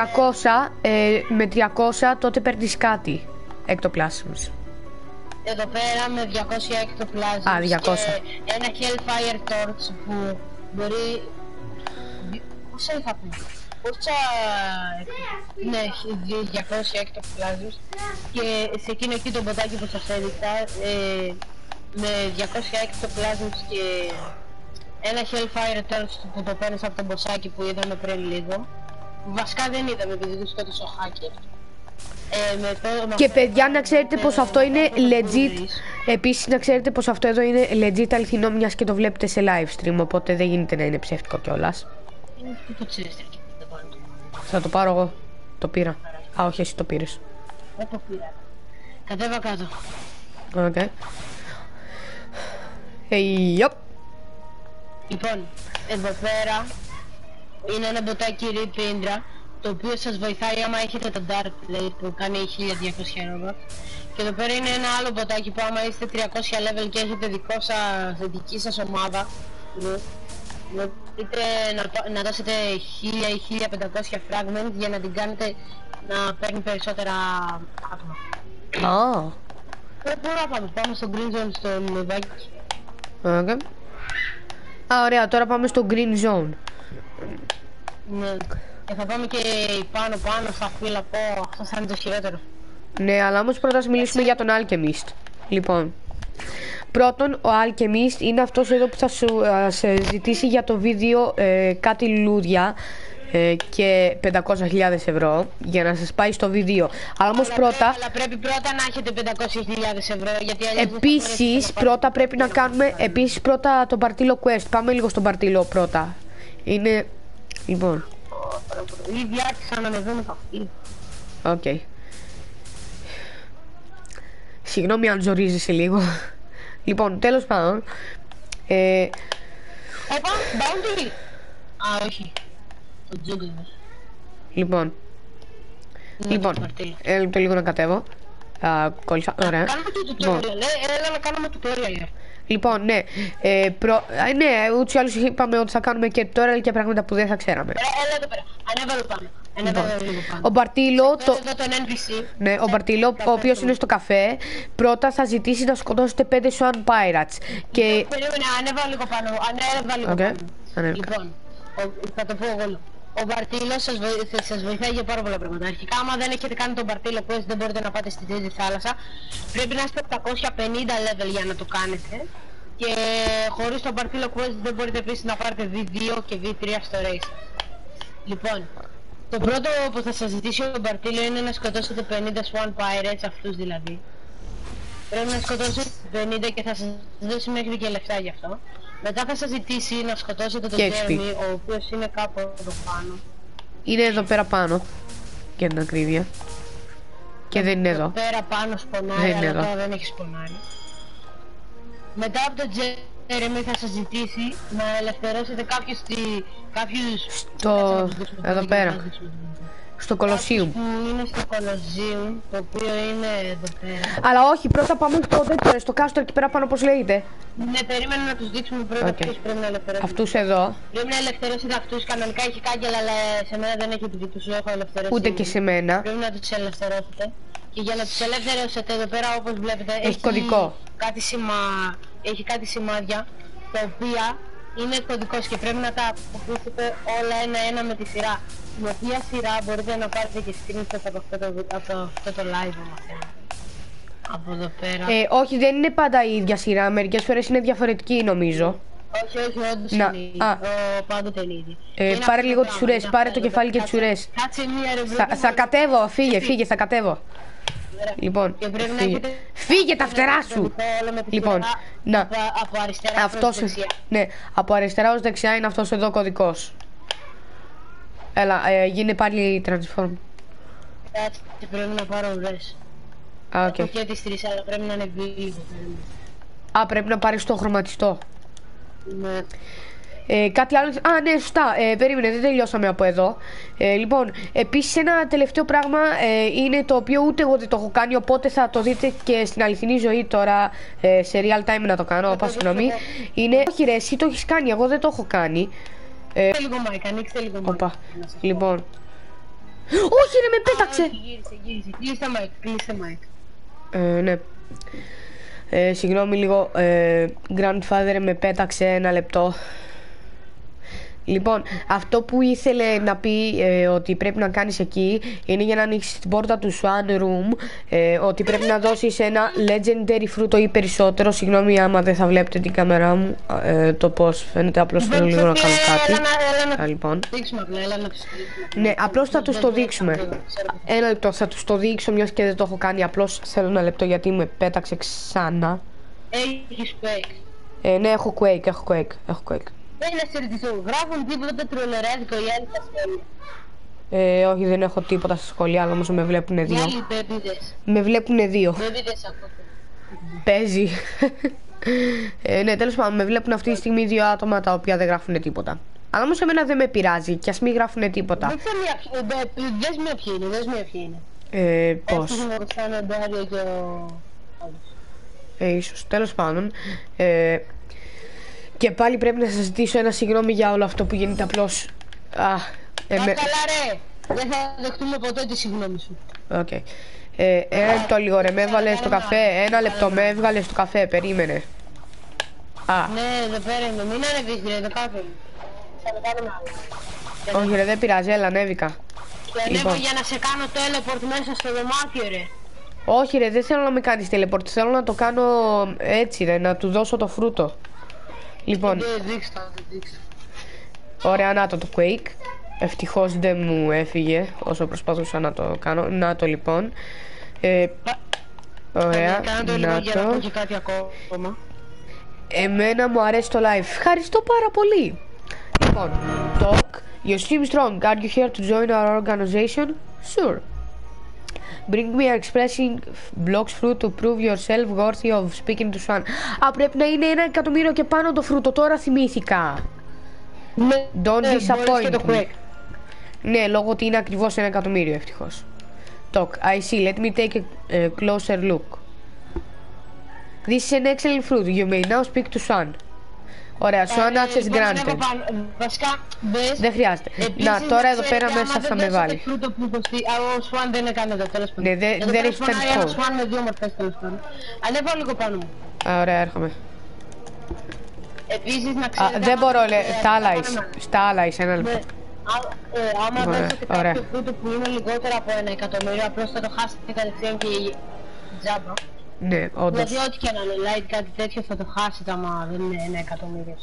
ε, με 300 τότε παίρνεις κάτι. Ectoplasms. Εδώ πέρα με 200 ectoplasms Α, 200. και ένα Hellfire Torch που μπορεί... Πόσα είχα πει; Πόσα... Ναι, 200 ectoplasms και σε εκείνο εκεί το μποτάκι που σας έδειξα ε, με 200 ectoplasms και ένα Hellfire Torch που το παίρνεις από το μποσάκι που είδαμε πριν λίγο Βασικά δεν είδαμε επειδή του σκότωσε ο hacker ε, με το, με Και αυτό- παιδιά να ξέρετε πως αυτό είναι με το legit Breeze. Επίσης να ξέρετε πως αυτό εδώ είναι legit αληθινό μιας και το βλέπετε σε live stream Οπότε δεν γίνεται να είναι ψεύτικο κιόλας Είναι αυτό το chest ρε και δεν μπορώ να το κάνω. Θα το πάρω εγώ Το πήρα Α όχι εσύ το πήρες Δεν το πήρα. Κατέβα κάτω. Οκ Hey, yup. Λοιπόν, εδώ πέρα είναι ένα μποτάκι Rip Indra το οποίο σας βοηθάει άμα έχετε το Dark Blade που κάνει 1200 Robux και εδώ πέρα είναι ένα άλλο μποτάκι που άμα είστε 300 level και έχετε δικό σας, δική σας ομάδα ναι, μπορείτε να, πα- να δώσετε 1000 ή 1500 fragments για να την κάνετε να παίρνει περισσότερα άτομα. Α, Ε, Πού να πάμε, πάμε στο Green Zone στο Νεβάκι. οκ. Α, ωραία, τώρα πάμε στο green zone. Ναι. Και θα πάμε και πάνω πάνω στα φύλλα πω, αυτό θα είναι το χειρότερο. Ναι, αλλά όμως πρώτα ας μιλήσουμε για τον Alchemist. Λοιπόν, πρώτον, ο Alchemist είναι αυτός εδώ που θα σου α, σε ζητήσει για το βίντεο ε, κάτι λουλούδια ε, και 500.000 ευρώ για να σας πάει στο βίντεο. Αλλά όμως Αλλά πρώτα, πρέ- Αλλά πρέπει πρώτα να έχετε 500.000 ευρώ γιατί αλλιώς δεν θα επίσης μπορέσετε να πρώτα πρέπει να κάνουμε, επίσης πρώτα το παρτίλο quest. Πάμε λίγο στον παρτίλο πρώτα. Είναι, λοιπόν, πάρετε. Ήδη άρχισαν να με δουν τα φύλλα. οκ. Συγγνώμη αν ζορίζεσαι λίγο. λοιπόν, τέλος πάντων, ε, Όπα, bounty! Α, όχι. Το τζούγκο είναι. Λοιπόν, Είναι λοιπόν, το Μπαρτίλο. ένα λεπτό λίγο να κατέβω. Α, κόλλησα, ωραία. Κάνουμε το Λοιπόν, tutorial, ε, έλα να κάνουμε tutorial. ε. λοιπόν, ναι, ε, προ... α, ναι, ούτως ή άλλως είπαμε ότι θα κάνουμε και tutorial και πράγματα που δεν θα ξέραμε. Έλα, έλα εδώ πέρα, ανέβαλε πάνω. Ανέβαλε λίγο πάνω. Ο Μπαρτίλο, Τώρα το, εδώ τον NPC. ναι, ο Μπαρτίλο, ο οποίος είναι στο καφέ, πρώτα θα ζητήσει να σκοτώσετε 5 Swan Pirates. Και, Περίμενε, ανέβα λίγο πάνω, ανέβα λίγο Οκ, πάνω. ανέβηκα. Λοιπόν, ο, θα το πω εγώ. Ο Μπαρτίλος σας, βοη- θα σας βοηθάει για πάρα πολλά πράγματα. Αρχικά, άμα δεν έχετε κάνει τον Μπαρτίλο quest, δεν μπορείτε να πάτε στη τρίτη θάλασσα. Πρέπει να είστε 850 level για να το κάνετε. Και χωρίς τον Μπαρτίλο quest δεν μπορείτε επίσης να πάρετε V2 και V3 στο race. Λοιπόν, το πρώτο που θα σας ζητήσει ο Μπαρτίλο είναι να σκοτώσετε 50 Swan Pirates, αυτούς δηλαδή. Πρέπει να σκοτώσετε 50 και θα σας δώσει μέχρι και λεφτά γι' αυτό. Μετά θα σας ζητήσει να σκοτώσετε τον Και XP. Jeremy, ο οποίος είναι κάπου εδώ πάνω. είναι εδώ πέρα πάνω, για την ακρίβεια. Και δεν είναι εδώ. Πέρα πάνω σπονάρει, Δεν είναι αλλά εδώ. τώρα δεν έχει σπονάρει. Μετά από τον Jeremy θα σας ζητήσει να ελευθερώσετε κάποιους, στη... κάποιους... Στο- Κάτσε να τους δείξουμε εδώ το πέρα. Να τους δείξουμε το βίντεο. Στο Colosseum. Κάποιους που είναι στο Colosseum, το οποίο είναι εδώ πέρα. Αλλά όχι, πρώτα πάμε στο τέτοιο, στο κάστρο εκεί πέρα πάνω, πώς λέγεται. Ναι, περίμενα να τους δείξουμε πρώτα Οκ. ποιους πρέπει να ελευθερώσετε. Αυτούς εδώ, Πρέπει να ελευθερώσετε αυτούς, κανονικά έχει κάγκελα, αλλά σε μένα δεν έχει επειδή τους έχω ελευθερώσει. ούτε και σε μένα. Πρέπει να τους ελευθερώσετε. Και για να τους ελευθερώσετε εδώ πέρα όπως βλέπετε Έχει κωδικό. Κάτι σημα... Έχει κάτι σημάδια τα οποία είναι κωδικός και πρέπει να τα αποφύγετε όλα ένα-ένα με τη σειρά. Με οποία σειρά μπορείτε να πάρετε και screenshot από αυτό το, από αυτό το live άμα θέλετε. Από εδώ πέρα. Ε, όχι, δεν είναι πάντα η ίδια σειρά. Μερικές φορές είναι διαφορετική νομίζω. όχι, όχι, όντως να, είναι η- α. ο, πάντοτε είναι ήδη. Ε, Είναι πάρε αυτό λίγο το τις πράγμα, ουρές, είναι πάρε αυτό το εδώ. κεφάλι και τις Κάτσε- ουρές. Κάτσε μία ρε Θα, βρε, θα μου- κατέβω, φύγε, φύγε, <laughs> θα κατέβω. Ωραία. Λοιπόν, Και πρέπει να φύγε. έχετε- Φύγε τα φτερά σου! Όλο με τη Λοιπόν, σειρά να. Από, από αριστερά Αυτός, προς δεξιά. ναι, από αριστερά ως δεξιά είναι αυτός εδώ κωδικός. Έλα, ε, γίνε πάλι transform. Κάτσε, πρέπει να πάρω ουρές. Α, οκ. Έχω και τις τρεις, αλλά πρέπει να είναι λίγο. Α, πρέπει να πάρεις το χρωματιστό. Ναι. Ε, κάτι άλλο. Α, ναι, σωστά. Ε, περίμενε, δεν τελειώσαμε από εδώ. Ε, λοιπόν, επίσης ένα τελευταίο πράγμα ε, είναι το οποίο ούτε εγώ δεν το έχω κάνει. Οπότε θα το δείτε και στην αληθινή ζωή τώρα ε, σε real time να το κάνω. Όπα, συγγνώμη. Είναι. Όχι, ρε, εσύ το έχεις κάνει. Εγώ δεν το έχω κάνει. Ε, Ανοίξτε λίγο mic, ανοίξτε λίγο mic. όπα. Λοιπόν. Όχι, ρε, με πέταξε. Όχι, γύρισε, γύρισε. Κλείστε mic, κλείστε mic. Ε, ναι. Ε, συγγνώμη λίγο, ε, grandfather με πέταξε ένα λεπτό. Λοιπόν, αυτό που ήθελε να πει ε, ότι πρέπει να κάνεις εκεί είναι για να ανοίξεις την πόρτα του Swan Room ε, ότι πρέπει να δώσεις ένα legendary φρούτο ή περισσότερο συγγνώμη άμα δεν θα βλέπετε την κάμερά μου ε, το πως φαίνεται απλώς θέλω λίγο να κάνω κάτι Έλα να, έλα να Α, λοιπόν. το δείξουμε απλά, έλα να το δείξουμε. Ναι, απλώς θα τους το δείξουμε Ένα λεπτό, θα τους το δείξω μιας και δεν το έχω κάνει Απλώς θέλω ένα λεπτό γιατί με πέταξε ξανά Έχεις fake. Ε, ναι, έχω Quake, έχω Quake, έχω Quake. Δεν είναι σερτισό. Γράφουν τίποτα τρολεράδικο οι άλλοι στα σχόλια. Ε, όχι, δεν έχω τίποτα στα σχολεία, αλλά όμως με βλέπουν Οι δύο. άλλοι μπέμπιδες. Με βλέπουν δύο. Μπέμπιδες ακούτε. Παίζει. ε, ναι, τέλος πάντων, με βλέπουν αυτή τη στιγμή δύο άτομα τα οποία δεν γράφουν τίποτα. Αλλά όμως εμένα δεν με πειράζει και ας μην γράφουν τίποτα. Δεν ξέρω μια ποια- ε, ε, Δες μια ποιοι είναι, δες μια ποιοι είναι. Ε, πώς; Αυτός είναι ο Ρουφάνο, ο Ντάριο και ο... άλλος. Ε, ίσως, τέλος πάντων. Ε, και πάλι πρέπει να σας ζητήσω ένα συγγνώμη για όλο αυτό που γίνεται απλώς. Α, ε, Α, με- καλά ρε. Δεν θα δεχτούμε ποτέ τη συγγνώμη σου. Οκ. Ε, ένα λεπτό λίγο ρε, με έβαλες στο καφέ. Ένα λεπτό, με έβγαλες στο καφέ, περίμενε. Α, Ναι, δεν παίρνω. Μην ανεβείς ρε, δεν κάθομαι. Θα το κάνουμε άλλο. όχι ρε, δεν πειράζει, έλα, ανέβηκα. Και ανέβω Λοιπόν. για να σε κάνω teleport μέσα στο δωμάτιο ρε. Όχι ρε, δεν θέλω να με κάνεις teleport, θέλω να το κάνω έτσι ρε, να του δώσω το φρούτο. Λοιπόν, Δεν δείξτε, δεν δείξτε. ωραία, να το το Quake. Ευτυχώς δεν μου έφυγε όσο προσπαθούσα να το κάνω. Να το λοιπόν. Ε, ωραία, Κάντε λίγο να για να πω το. και κάτι ακόμα. Εμένα μου αρέσει το live. Ευχαριστώ πάρα πολύ. Λοιπόν, talk. You seem strong. Are you here to join our organization? Sure. Bring me your expressing blocks fruit to prove yourself worthy of speaking to Swan. Α, πρέπει να είναι ένα εκατομμύριο και πάνω το φρούτο. Τώρα θυμήθηκα. Ναι, Don't ναι, μπορείς disappoint και το me. quick. Ναι, λόγω ότι είναι ακριβώς ένα εκατομμύριο ευτυχώς. Talk. I see. Let me take a, a closer look. This is an excellent fruit. You may now speak to Swan. Ωραία, Swan Ε, access λοιπόν, ανέβω granted. πάνω. Βασικά, μπες. Δεν χρειάζεται. Επίσης, Να, τώρα εδώ ξέρετε, πέρα άμα μέσα δεν θα με δώσετε βάλει. φρούτο που κοστί- Α, ο Swan δεν έκανε εδώ, τέλος πάντων. Ναι, δεν- Εδώ δεν πέρα έχει σπανάει stand ένας phone. Swan με δύο μορφές, τέλος πάντων. Ανέβω λίγο πάνω μου. Α, ωραία, έρχομαι. Επίσης, να Α, ξέρετε... δεν άμα μπορώ, δώσετε- λέ, στα άλλα άμα- είσαι. Στα άλλα είσαι, ένα Ναι. λεπτό. Α- ε, άμα Ωραία, δώσετε ωραία. κάποιο φρούτο που είναι λιγότερο από ένα εκατομμύριο, απλώς θα το χάσετε κατευθείαν και τζάμπα. Ναι, όντως. Δηλαδή ό,τι και να είναι light κάτι τέτοιο θα το χάσετε άμα δεν είναι ένα εκατομμύριο.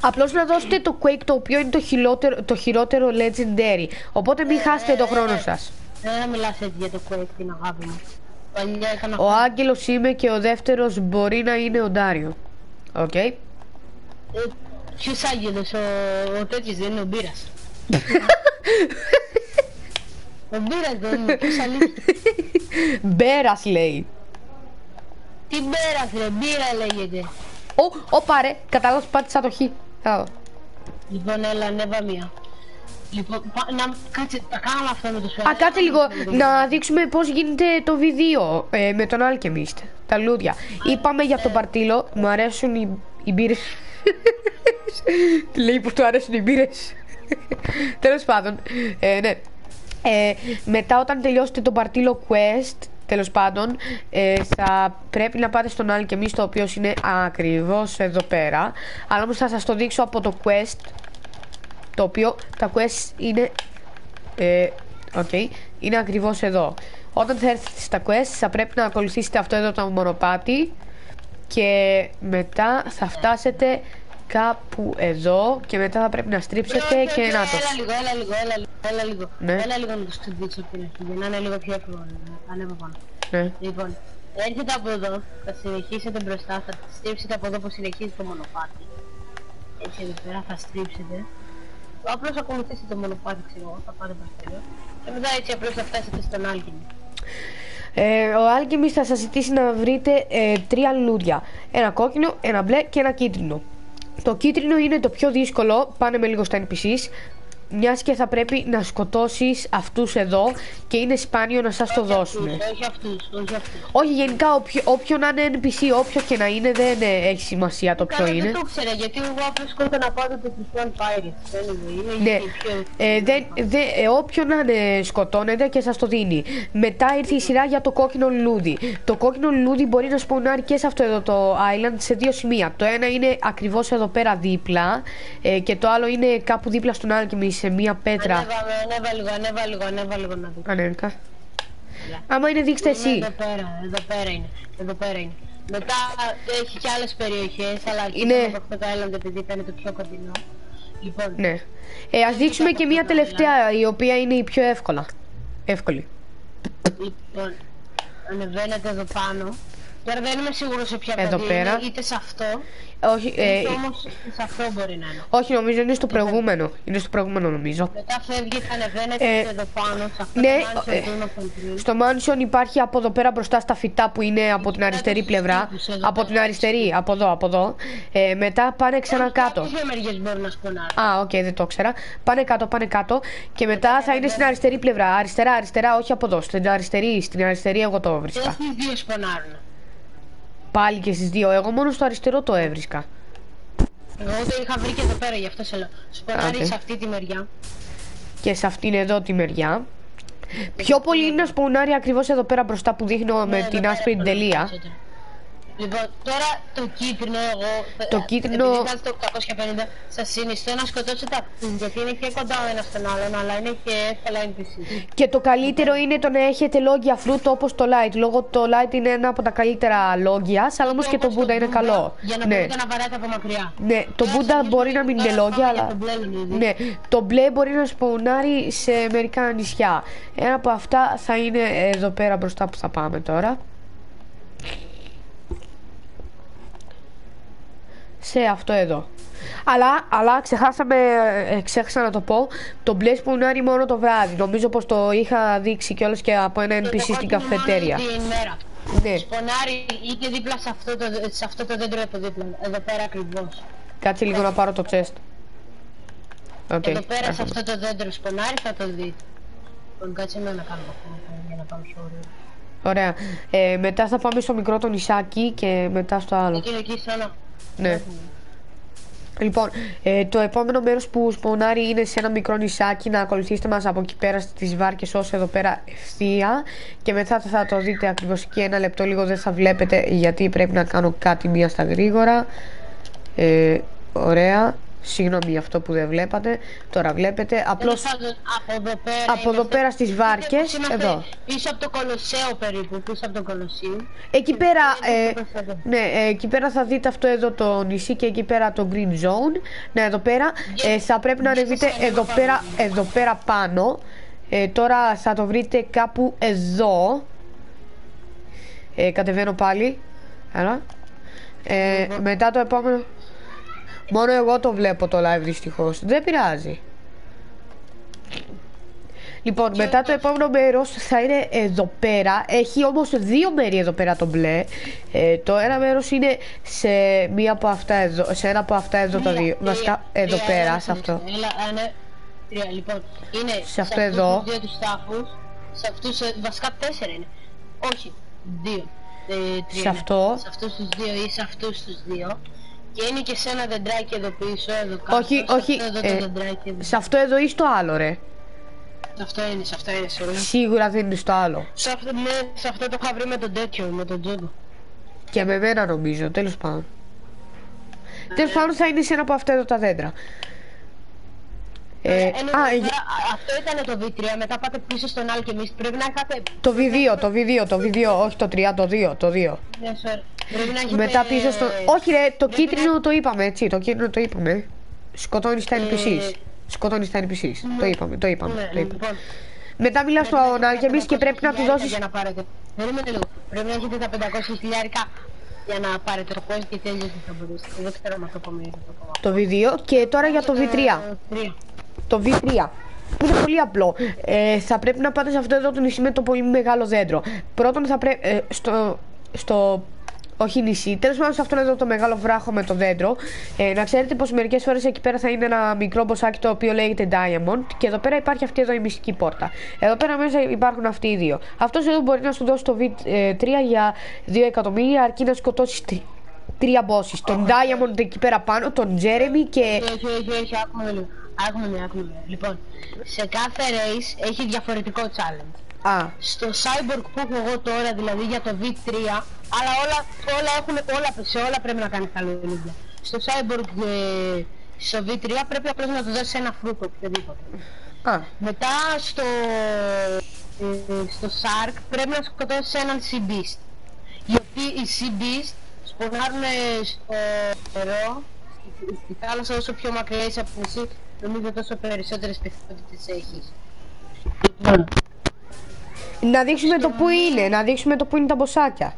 Απλώς να δώσετε το Quake το οποίο είναι το χειρότερο, το χειρότερο Legendary. Οπότε μην χάσετε το χρόνο σας. Δεν μιλάς έτσι για το Quake την αγάπη μου. Παλιά έκανα... Ο Άγγελος είμαι και ο δεύτερος μπορεί να είναι ο Ντάριο. Οκ. Ε, Ποιος άγγελος, ο, ο τέτοιος δεν είναι ο Μπύρας. <laughs> ο Μπύρας δεν είναι, ποιος αλήθεια. Μπέρας λέει. Τι Μπέρας ρε, Μπύρα λέγεται. Ω, ω πάρε, κατά λάθος πάτησα το χ. Εδώ. Λοιπόν, έλα, ανέβα μία. Λοιπόν, πα- να, κάτσε, τα κάναμε αυτό με το σου. Α, κάτσε λίγο να δείξουμε πώς γίνεται το βιδίο ε, με τον Alchemist. Τα λούδια. Είπαμε για τον παρτίλο, μου αρέσουν οι, οι μπύρες. Λέει που του αρέσουν οι μπύρες. Τέλος πάντων, ε, ναι. Ε, μετά όταν τελειώσετε τον Μπαρτίλο quest, τέλος πάντων, ε, θα πρέπει να πάτε στον Alchemist, ο οποίος είναι ακριβώς εδώ πέρα. Αλλά όμως θα σας το δείξω από το quest, το οποίο τα quest είναι ε, οκ. είναι ακριβώς εδώ. Όταν θα έρθετε στα quest θα πρέπει να ακολουθήσετε αυτό εδώ το μονοπάτι και μετά θα φτάσετε κάπου εδώ και μετά θα πρέπει να στρίψετε Ρε, και ρε, να Έλα το. λίγο, έλα λίγο, έλα λίγο, έλα λίγο. Ναι. Έλα λίγο να το σου δείξω από την αρχή, για να είναι λίγο πιο εύκολο. Ανέβα πάνω. Ναι. Λοιπόν, έρχεται από εδώ, θα συνεχίσετε μπροστά, θα στρίψετε από εδώ που συνεχίζει το μονοπάτι. Έτσι εδώ πέρα θα στρίψετε. Απλώς ακολουθήσετε το μονοπάτι, ξέρω εγώ, θα πάτε παστέλιο. Και μετά έτσι απλώς θα φτάσετε στον Άλκινη. Ε, ο Alchemist θα σας ζητήσει να βρείτε ε, τρία λουλούδια. Ένα κόκκινο, ένα μπλε και ένα κίτρινο. Το κίτρινο είναι το πιο δύσκολο, πάνε με λίγο στα NPCs, μιας και θα πρέπει να σκοτώσεις αυτούς εδώ και είναι σπάνιο να σας το δώσουν. Αυτούς, όχι αυτούς, όχι αυτούς. Όχι, γενικά όποιο, όποιο να είναι NPC, όποιο και να είναι, δεν ε, έχει σημασία το ποιο Καλά, είναι. δεν το ήξερα γιατί εγώ απλώς σκότωνα πάντα το One Pirates. Anyway, είναι Ναι, η πιο... ε, δεν, δε, ε, όποιον να είναι σκοτώνεται και σας το δίνει. Μετά ήρθε η σειρά για το κόκκινο λουλούδι. Το κόκκινο λουλούδι μπορεί να σπονάρει και σε αυτό εδώ το island σε δύο σημεία. Το ένα είναι ακριβώς εδώ πέρα δίπλα ε, και το άλλο είναι κάπου δίπλα στον Alchemy σε μία πέτρα. Ανέβα, ανέβα λίγο, ανέβα λίγο, ανέβα λίγο να δεις. Ανέβηκα. Άμα είναι δείξτε Είναι εσύ. εδώ πέρα, εδώ πέρα είναι. Εδώ πέρα είναι. Μετά έχει και άλλες περιοχές, αλλά εκεί Είναι- είναι... από αυτό το island επειδή ήταν το πιο κοντινό. Λοιπόν, Ναι. Ε, ας δείξουμε και μία τελευταία η οποία είναι η πιο εύκολα. Εύκολη. λοιπόν, ανεβαίνετε εδώ πάνω. Τώρα δεν είμαι σίγουρος σε ποια Εδώ πεδία πέρα. είναι, είτε σε αυτό, Όχι, ε, είτε όμως σε αυτό μπορεί να είναι. όχι νομίζω είναι στο προηγούμενο. Είναι στο προηγούμενο νομίζω. Μετά φεύγετε, ανεβαίνετε Ε, εδώ πάνω, σε αυτό ναι, το mansion ε, που ήμασταν πριν. Στο mansion υπάρχει από εδώ πέρα μπροστά στα φυτά που είναι από την αριστερή τους πλευρά. τύπους εδώ Από πέρα. την αριστερή, από εδώ, από εδώ. Ε, μετά πάνε ξανά κάτω. Από τις δύο μεριές μπορούν να σπονάρουν. Α, οκ, δεν το ήξερα. Πάνε κάτω, πάνε κάτω. Και μετά θα είναι στην αριστερή πλευρά. Αριστερά, αριστερά, όχι από εδώ. Στην αριστερή, στην αριστερή εγώ το Και έβρισκα. στις δύο σπονάρουν. Πάλι και στις δύο. Εγώ μόνο στο αριστερό το έβρισκα. Εγώ το είχα βρει και εδώ πέρα, γι' αυτό σε λέω. Σπονάρει Οκ. σε αυτή τη μεριά. Και σε αυτήν εδώ τη μεριά. Πιο πολύ είναι να σπονάρει ακριβώς εδώ πέρα μπροστά που δείχνω Ναι, με εδώ την πέρα άσπρη σπονάρει τελεία. περισσότερο. Λοιπόν, τώρα το κίτρινο εγώ. Το ε, κίτρινο- Επειδή βάζετε το 850, σας συνιστώ να σκοτώσετε αυτού. Γιατί είναι και κοντά ο ένας στον άλλον, αλλά είναι και εύκολα NPC. Και το καλύτερο είναι το να έχετε λόγια fruit όπως το light. Λόγω το light είναι ένα από τα καλύτερα λόγια, αλλά όμως και το Όπως Buddha είναι Buddha, καλό. Για να Ναι. μπορείτε να βαράτε από μακριά. Ναι, το Τώρα Buddha συνήθως μπορεί να μην είναι τώρα λόγια, πάμε για αλλά. το μπλε λουλούδι. Ναι, το μπλε μπορεί να σπονάρει σε μερικά νησιά. Ένα από αυτά θα είναι εδώ πέρα μπροστά που θα πάμε τώρα. Σε αυτό εδώ. Αλλά, αλλά ξεχάσαμε, ε, ξέχασα να το πω, το μπλε σπονάρει μόνο το βράδυ. Νομίζω πως το είχα δείξει κιόλας και από ένα Και NPC το στην κόκκινο μόνο καφετέρια. Την μέρα. Ναι, Σπονάρει είτε δίπλα σε αυτό, το, σε αυτό το δέντρο εδώ δίπλα. Εδώ πέρα ακριβώς. κάτσε λίγο να πάρω το chest. Οκ, Εδώ πέρα σε έχουμε. αυτό το δέντρο σπονάρει θα το δείτε. Λοιπόν, κάτσε να κάνω αυτό για να πάμε στο όριο. Ωραία. Ε, μετά θα πάμε στο μικρό το νησάκι και μετά στο άλλο. Εκείνο εκεί σαν Ναι. Λοιπόν, ε, το επόμενο μέρος που σπονάρει είναι σε ένα μικρό νησάκι να ακολουθήσετε μας από εκεί πέρα στις βάρκες όσο εδώ πέρα ευθεία. Και μετά θα το δείτε ακριβώς εκεί. Ένα λεπτό λίγο δεν θα βλέπετε γιατί πρέπει να κάνω κάτι μία στα γρήγορα. Ε, ωραία Συγγνώμη για αυτό που δεν βλέπατε τώρα βλέπετε απλώς Τέλος πάντων, από εδώ πέρα. από εδώ είμαστε- πέρα στις βάρκες Είμαστε εδώ Πίσω από το Κολοσσέο περίπου, πίσω από το Κολοσσέο. Εκεί πέρα, είναι ε, το προσφέρω. ναι, ε, εκεί πέρα θα δείτε αυτό εδώ το νησί και εκεί πέρα το green zone. Ναι, εδώ πέρα ε, θα πρέπει να ανεβείτε εδώ πέρα, εδώ πέρα πάνω. Ε, τώρα θα το βρείτε κάπου εδώ. Ε, κατεβαίνω πάλι. Έλα. Ε, μετά το επόμενο. Μόνο εγώ το βλέπω το live δυστυχώς. Δεν πειράζει. Λοιπόν, μετά το επόμενο μέρος θα είναι εδώ πέρα. Έχει όμως δύο μέρη εδώ πέρα το μπλε. Ε, το ένα μέρος είναι σε, μία από αυτά εδώ, σε ένα από αυτά εδώ τα Τρία, δύο. τρία, Βασικά εδώ τρία, πέρα, έλα, σε αυτό. Έλα, άνε, τρία, λοιπόν, είναι Σε αυτό αυτούς εδώ. τους δύο τους τάφους, σε αυτούς, ε, βασικά τέσσερα είναι. Όχι, δύο. Ε, τρία Σε είναι. αυτό. Σε αυτούς τους δύο ή σε αυτούς τους δύο. Και είναι και σε ένα δεντράκι εδώ πίσω, εδώ κάτω. Όχι, σε όχι, Αυτό εδώ ε, το δεντράκι εδώ. Σε αυτό εδώ ή στο άλλο, ρε. Σε αυτό είναι, σε αυτό είναι, σε όλα. Σίγουρα δεν είναι στο άλλο. Σε αυτό, ναι, σε αυτό το είχα βρει με τον τέτοιο, με τον Τζόγκο. Και με μένα νομίζω, τέλος πάντων. Τέλος πάντων θα είναι σε ένα από αυτά εδώ τα δέντρα. Ε, Ε, α, τώρα, ε, αυτό ήταν το V3, μετά πάτε πίσω στον Alchemist. Πρέπει να είχατε... το V2, το V2, το V2, όχι το 3, το 2, το 2. Ναι, sorry. Πρέπει να έχετε... Μετά πίσω στο... Όχι ρε, το πρέπει κίτρινο το είπαμε, έτσι, το κίτρινο το είπαμε. Σκοτώνεις τα NPCs. Σκοτώνεις τα NPCs. Το είπαμε, το είπαμε. Ναι, Το είπαμε. λοιπόν. Μετά μιλάς στον Alchemist και πρέπει να τους χιλιάρικα δώσει. Για να πάρετε. Περίμενε λίγο. Πρέπει να έχετε τα 500 χιλιάρικα για να πάρετε το quest και τέλειωσε θα μπορέσετε. Δεν ξέρω αν αυτό πούμε. Το V2 και τώρα για το V3. Τρία. Το V3. Είναι πολύ απλό. Ε, θα πρέπει να πάτε σε αυτό εδώ το νησί με το πολύ μεγάλο δέντρο. Πρώτον θα πρέπει. Ε, στο, στο. Όχι νησί, τέλος πάντων σε αυτόν εδώ το μεγάλο βράχο με το δέντρο. Ε, να ξέρετε πως μερικές φορές εκεί πέρα θα είναι ένα μικρό μποσάκι το οποίο λέγεται Diamond. Και εδώ πέρα υπάρχει αυτή εδώ η μυστική πόρτα. Εδώ πέρα μέσα υπάρχουν αυτοί οι δύο. Αυτός εδώ μπορεί να σου δώσει το V3 για 2 εκατομμύρια αρκεί να σκοτώσεις τρία bosses. Τον Diamond εκεί πέρα πάνω, τον Jeremy και. Όχι, όχι, όχι, άκουμε λίγο. Άκουμε με, άκουμε με. Λοιπόν, σε κάθε race έχει διαφορετικό challenge. Α, Στο Cyborg που έχω εγώ τώρα, δηλαδή για το V3, αλλά όλα, όλα έχουν, όλα, σε όλα πρέπει να κάνεις καλή δουλειά. Στο Cyborg, ε, στο V3 πρέπει απλώς να του δώσεις ένα φρούτο, οποιοδήποτε. α, Μετά στο, ε, στο Shark πρέπει να σκοτώσεις έναν Sea Beast. Οι οποίοι οι Sea Beast σπονάρουν στο νερό, στη, στη θάλασσα όσο πιο μακριά είσαι από το νησί, νομίζω τόσο περισσότερες πιθανότητες έχεις. Λοιπόν, να δείξουμε το που είναι, να δείξουμε το που είναι τα μποσάκια.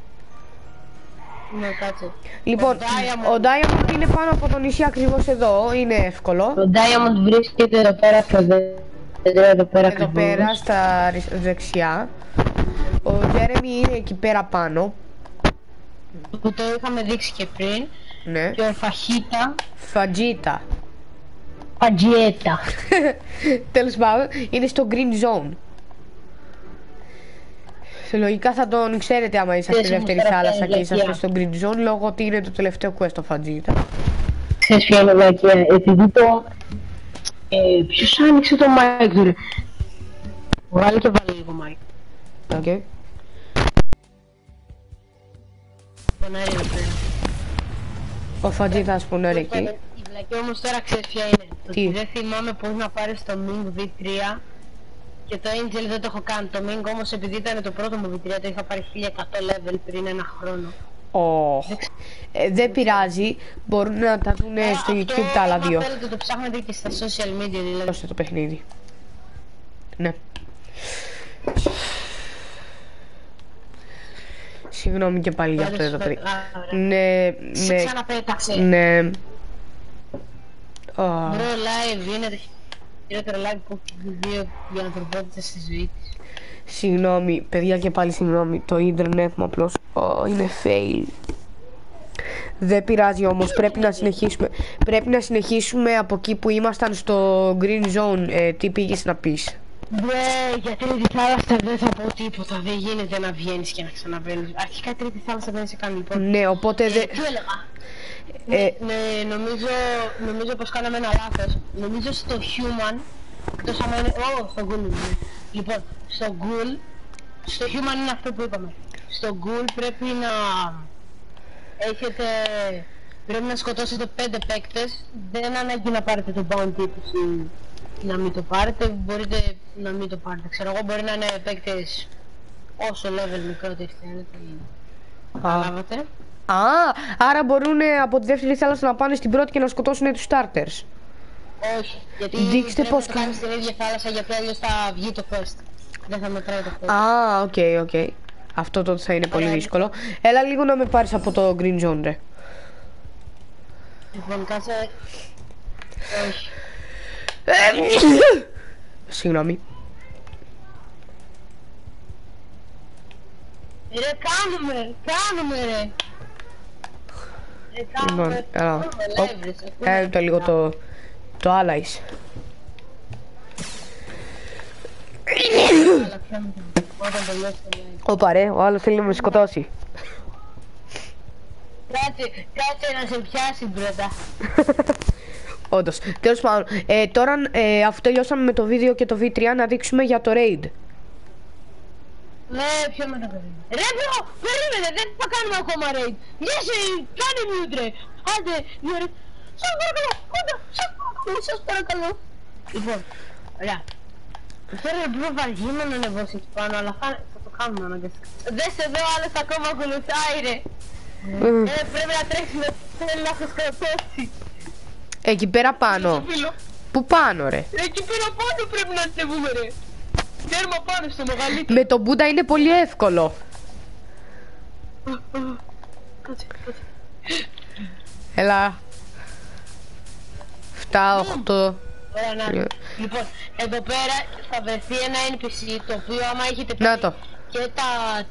ναι, κάτσε. Λοιπόν, Το Diamond. ο Diamond είναι πάνω από το νησί ακριβώς εδώ, είναι εύκολο. Το Diamond βρίσκεται εδώ πέρα στο δέντρο, εδώ πέρα Εδώ ακριβώς. πέρα στα αρισ- δεξιά. Ο Jeremy είναι εκεί πέρα πάνω. Που το είχαμε δείξει και πριν. Ναι. Και ο Φαχίτα. Φατζίτα. Παντζιέτα. <laughs> Τέλος πάντων, είναι στο green zone. Σε λογικά θα τον ξέρετε άμα είσαστε στη Ξέρεις, μου δεύτερη φέρε θάλασσα αυτή και η είσαστε βλακεία. στο green zone λόγω ότι είναι το τελευταίο quest το Φατζίτα. Ξέρεις ποια είναι βλακία. Επειδή το... Ε, ποιος άνοιξε το mic του ρε. Βγάλε και βάλε λίγο mic. Okay. Πονάρει εδώ πέρα. Ο Φατζίτα σπονέρει εκεί. Η βλακία όμως τώρα ξέρεις ποια είναι. Το Τι; ότι δεν θυμάμαι πώς να πάρεις το Ming V3 και το Angel δεν το έχω κάνει. Το Ming όμως επειδή ήταν το πρώτο μου V3 το είχα πάρει 1100 level πριν ένα χρόνο. Οχ. Ε, δεν πειράζει, μπορούν να τα δουν στο Αυτό, YouTube τα άλλα άμα δύο. θέλετε το ψάχνετε και στα social media δηλαδή. Δώστε το παιχνίδι. Ναι. Συγγνώμη και πάλι για αυτό εδώ πέρα. Ναι, Σε ναι, ξαναπέταξε. ναι. Α, Μπρο live είναι το χειρότερο live που έχει δει για ανθρωπότητα στη ζωή της. Συγγνώμη, παιδιά και πάλι συγγνώμη. Το ίντερνετ μου απλώς Ω, είναι fail. Δεν πειράζει όμως, πρέπει να συνεχίσουμε. Πρέπει να συνεχίσουμε από εκεί που ήμασταν στο green zone. Ε, τι πήγες να πεις; Ναι, για τρίτη θάλασσα δεν θα πω τίποτα. Δεν γίνεται να βγαίνεις και να ξαναβαίνεις. Αρχικά η τρίτη θάλασσα δεν σε κάνει λοιπόν. Ναι, οπότε Ε, δεν... τι έλεγα; Ε, Ναι, νομίζω, νομίζω πως κάναμε ένα λάθος. Νομίζω στο human, εκτός άμα είναι... Ω, στο ghoul είναι. Λοιπόν, στο ghoul, στο human είναι αυτό που είπαμε. Στο ghoul πρέπει να έχετε... Πρέπει να σκοτώσετε 5 παίκτες. Δεν ανάγκη να πάρετε το bounty τους ή να μην το πάρετε. Μπορείτε να μην το πάρετε. Ξέρω εγώ μπορεί να είναι παίκτες όσο level μικρότερο θέλετε. Καταλάβατε. Α, άρα μπορούν από τη δεύτερη θάλασσα να πάνε στην πρώτη και να σκοτώσουν τους starters. Όχι, γιατί Δείξτε πρέπει πώς να το κάνεις στην ίδια θάλασσα γιατί αλλιώς θα βγει το quest. Δεν θα μετράει το quest. Α, οκ, οκ. Αυτό τότε θα είναι πολύ Ωραία. δύσκολο. Έλα λίγο να με πάρεις από το green zone, ρε. Λοιπόν, κάτσε... Όχι. <coughs> Συγγνώμη. Ρε κάνουμε, κάνουμε ρε. Ρε Λοιπόν, κάνουμε, έλα. κάνουμε Οπ. live, ρε, σε ακούνε. Ε, το λίγο το... Το allies. Αλλά πιάμε το- Όταν τελειώσει το live. Όπα ρε, ο άλλος θέλει να με σκοτώσει. Κάτσε, κάτσε να σε πιάσει πρώτα. <laughs> Όντως. Τέλος πάντων, ε, τώρα ε, αφού τελειώσαμε με το βίντεο και το V3 να δείξουμε για το raid. Ναι, πιο μετά περίμενε. Ρε bro, περίμενε, δεν θα κάνουμε ακόμα raid. Λύσε, κάνε mute ρε. Άντε, δύο ρε. Σας παρακαλώ, κοντά, σας παρακαλώ, σας παρακαλώ. Λοιπόν, ωραία. Τώρα δεν βαριέμαι να ανεβώσει εκεί πάνω, αλλά θα, θα το κάνουμε αναγκαστικά. Δες εδώ άλλος ακόμα ακολουθάει ρε. Ε, πρέπει να τρέξουμε, θέλει να σε σκοτώσει. Εκεί πέρα πάνω. Φίλο, Πού πάνω, ρε; εκεί πέρα πάνω πρέπει να ανεβούμε ρε. Τέρμα πάνω στο μεγαλύτερο. Με τον Μπούντα είναι πολύ εύκολο. Κάτσε, κάτσε. Έλα. 7, 8. Ωραία, να. Ναι. Λοιπόν, εδώ πέρα θα βρεθεί ένα NPC το οποίο άμα έχετε Να πάρει το. και τα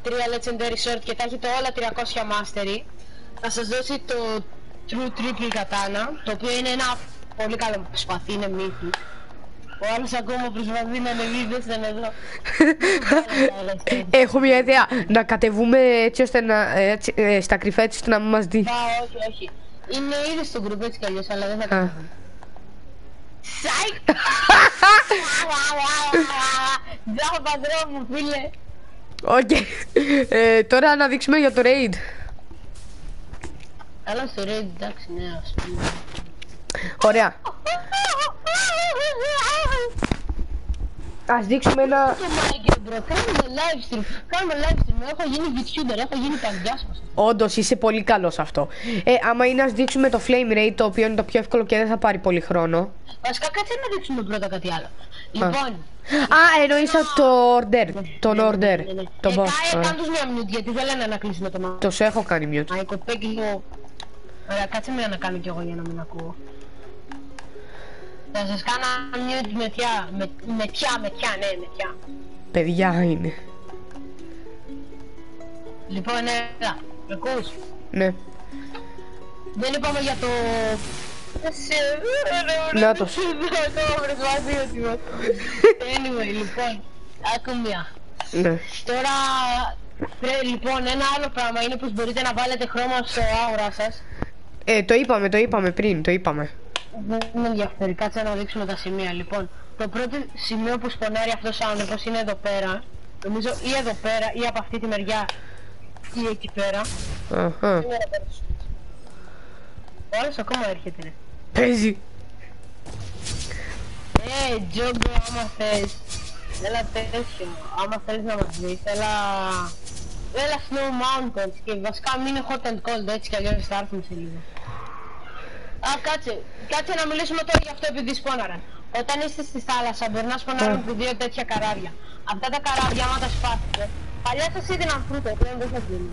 3 Legendary Sword και τα έχετε όλα 300 Mastery θα σας δώσει το True Triple Katana το οποίο είναι ένα πολύ καλό σπαθί, είναι μύθι. Ο άλλος ακόμα προσπαθεί να ανεβεί, δες τον εδώ. <laughs> Έχω μια ιδέα. Να κατεβούμε έτσι ώστε να. Έτσι, ε, στα κρυφά έτσι ώστε να μην μας δει. Α, όχι, όχι. Είναι ήδη στο group έτσι κι αλλιώς, αλλά δεν θα Α. κάνω. Sike! <laughs> Τζάμπα δρόμου, φίλε. Οκ. Ε, τώρα να δείξουμε για το raid. Αλλά στο raid, εντάξει, ναι, ας πούμε. Ωραία. <laughs> Ας δείξουμε ένα. Και Μάικελ, bro, κάνουμε live stream. Κάνουμε live stream. Έχω γίνει VTuber, έχω γίνει παγκιάσμος. Όντως είσαι πολύ καλός σε αυτό. Ε, άμα είναι να δείξουμε το flame rate, το οποίο είναι το πιο εύκολο και δεν θα πάρει πολύ χρόνο. Βασικά, κάτσε να δείξουμε πρώτα κάτι άλλο. Λοιπόν, Α, εννοήσα το order. Τον order. ναι, ναι. Τον Ε, boss. κάνε- Ωραία. κάνε τους μια minute, γιατί δεν λένε να κλείσουμε το μάτι. Το σε έχω κάνει mute. Α, η κοπέκι λίγο... Ωραία, κάτσε με να κάνω κι εγώ για να μην ακούω. Θα σας κάνω mute με τιά, με, με τιά, με τιά, ναι, με τιά. Παιδιά είναι. Λοιπόν, έλα, με ακούς. Ναι. Δεν είπαμε για το... Να το. Anyway, λοιπόν, άκου μία. Ναι. Τώρα, πρέ- λοιπόν, ένα άλλο πράγμα είναι πως μπορείτε να βάλετε χρώμα στο άγορα σας. Ε, το είπαμε, το είπαμε πριν, το είπαμε. Δεν με ενδιαφέρει, κάτσε να δείξουμε τα σημεία. Λοιπόν, το πρώτο σημείο που σπονάρει αυτός ο άνεμος είναι εδώ πέρα. Νομίζω ή εδώ πέρα ή από αυτή τη μεριά ή εκεί πέρα. Αχα. Ο άλλος ακόμα έρχεται ρε. Παίζει. Ε, Τζόγκο, άμα θες. Έλα τέτοιο. Άμα θες να μας δεις, έλα... Έλα Snow Mountains και βασικά μην είναι hot and cold έτσι κι αλλιώς θα έρθουμε σε λίγο. Α, κάτσε. Κάτσε να μιλήσουμε τώρα για αυτό επειδή σπόναραν. Όταν είστε στη θάλασσα μπορείς να σπονάρουν Ε. δύο τέτοια καράβια. Αυτά τα καράβια άμα τα σπάσετε, παλιά σας έδιναν φρούτο, πλέον δεν σας δίνουν.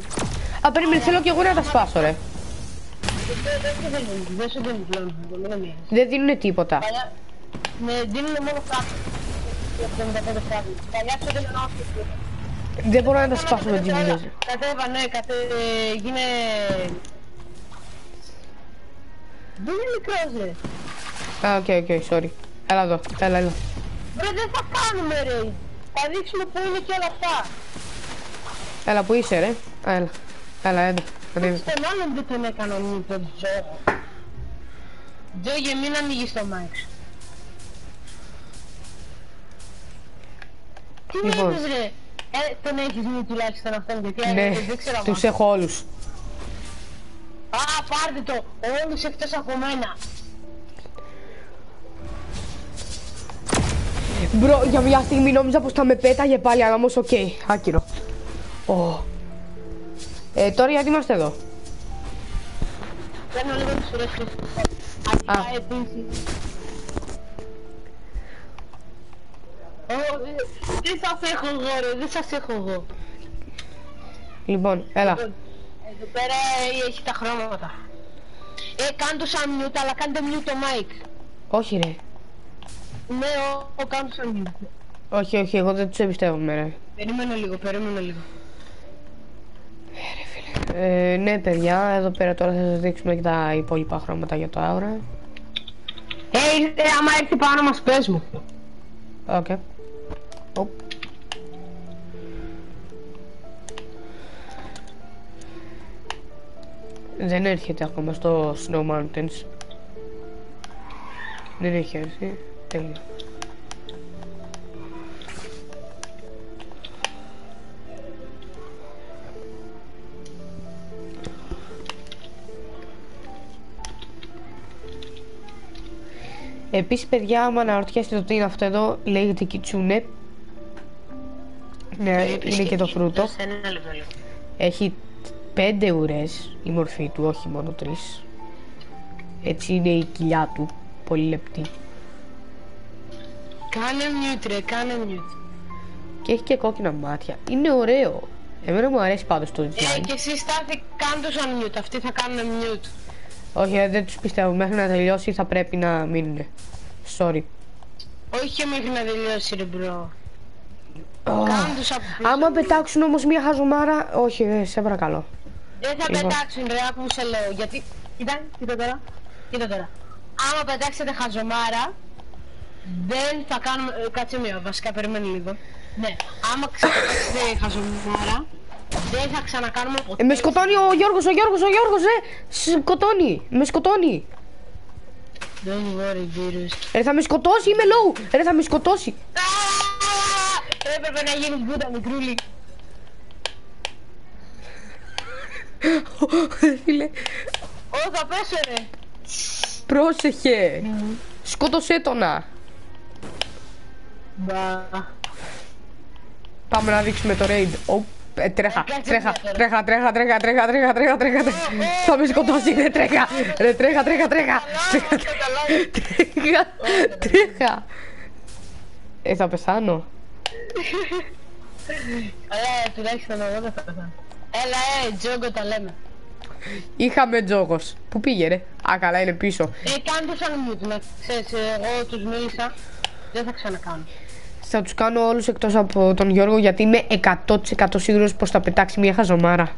Α, περίμενε, θέλω κι εγώ να τα σπάσω, ρε. Δεν δεν σου δίνουν, δεν σου δίνουν πλέον, δεν είναι μία. Δεν δίνουν τίποτα. Παλιά, ναι, δίνουν μόνο κάτι. Για 75 κάτι. Παλιά σου δίνουν όχι. Δεν μπορώ να τα σπάσω με τις Έλα, βίδες. Κατέβα, ναι, κατε... γίνε... Δεν είναι μικρός, ρε. Α, οκ, οκ, sorry. Έλα εδώ, έλα, έλα. Ρε, δεν θα κάνουμε, ρε. Θα δείξουμε που είναι και όλα αυτά. Έλα, που είσαι, ρε. Α, έλα. Έλα, έλα. Ανέβη. Στον άλλον δεν τον έκανα μου τον Τζόγο. Τζόγε, μην ανοίγεις το μάικ σου. Τι Λοιπόν. είπες, ρε. Ε, τον έχεις μου τουλάχιστον αυτόν, γιατί Ναι, ε, δεν ξέρω τους εγώ. έχω όλους. Α, πάρτε το. Όλους εκτός από μένα. Μπρο, για μια στιγμή νόμιζα πως θα με πέταγε πάλι, αλλά όμως οκ, άκυρο. Ω. Ε, τώρα γιατί είμαστε εδώ; Παίρνω λίγο τις ουρές του. Α. Α, επίσης. Ω, ε, Δεν σας έχω εγώ ρε, δεν σας έχω εγώ. Λοιπόν, έλα. Λοιπόν, Εδώ πέρα ε, έχει τα χρώματα. Ε, κάνε το σαν mute, αλλά κάντε mute το mic. Όχι, ρε. Ναι, ο, ο κάνε το σαν mute. Όχι, όχι, εγώ δεν τους εμπιστεύομαι, ρε. Περίμενε λίγο, περίμενε λίγο. Ε, ναι, παιδιά, εδώ πέρα τώρα θα σας δείξουμε και τα υπόλοιπα χρώματα για το aura. Ε, ήρθε, άμα έρθει πάνω μας πες μου. Οκ. Οπ. Δεν έρχεται ακόμα στο Snow Mountains. Δεν έχει έρθει. Τέλεια. Επίσης παιδιά άμα αναρωτιέστε το τι είναι αυτό εδώ λέγεται κιτσούνε ναι, είναι και το φρούτο Σε ένα λεπτό λίγο. Έχει πέντε ουρές η μορφή του, όχι μόνο τρεις. Έτσι είναι η κοιλιά του, πολύ λεπτή. Κάνε mute ρε, κάνε mute. Και έχει και κόκκινα μάτια. Είναι ωραίο. Εμένα μου αρέσει πάντως το Ε, design. και εσύ στάθη, κάνε τους unmute, αυτοί θα κάνουν mute. Όχι ε, δεν τους πιστεύω, μέχρι να τελειώσει θα πρέπει να μείνουν. Sorry. Όχι και μέχρι να τελειώσει ρε bro. Ω, Κάνε τους από πίσω. Άμα πετάξουν όμως μια χαζομάρα Όχι, ε, σε παρακαλώ Δεν θα Λοιπόν. πετάξουν ρε, άκου που σε λέω. Γιατί, κοίτα, κοίτα τώρα. Κοίτα τώρα. Άμα πετάξετε χαζομάρα, δεν θα κάνουμε... ε, Κάτσε μία, βασικά περιμένει λίγο. Ναι, άμα ξεπετάξετε χαζομάρα, δεν θα ξανακάνουμε ποτέ. ε, Με σκοτώνει ο Γιώργος, ο Γιώργος, ο Γιώργος ε, Σκοτώνει, με σκοτώνει Don't worry, virus. Ρε θα με σκοτώσει, είμαι low Ρε θα με σκοτώσει Α, Έπρεπε να γίνεις μπούτα μικρούλη. Φίλε, Ω, θα πέσω ρε. πρόσεχε Σκότωσέ το να Μπα. Πάμε να δείξουμε το raid Οπ, ε, τρέχα, Ε, κάτσε τρέχα, μια τώρα. τρέχα, τρέχα, τρέχα, τρέχα, τρέχα, τρέχα, τρέχα, τρέχα. Θα με σκοτώσει, ρε, τρέχα, ρε, τρέχα, τρέχα, τρέχα, τρέχα, Καλά, τρέχα, τρέχα. Ε, θα πεθάνω. Καλά, ε, τουλάχιστον εγώ δεν θα πεθάνω. Έλα, ε, τζόγκο τα λέμε. Είχαμε τζόγος. Πού πήγε, ρε; Α, καλά, είναι πίσω. Ε, κάνε τους unmute, να ξέρεις, ε, εγώ τους μίλησα. Δεν θα ξανακάνω. Θα τους κάνω όλους εκτός από τον Γιώργο γιατί είμαι 100% σίγουρος πως θα πετάξει μια χαζομάρα.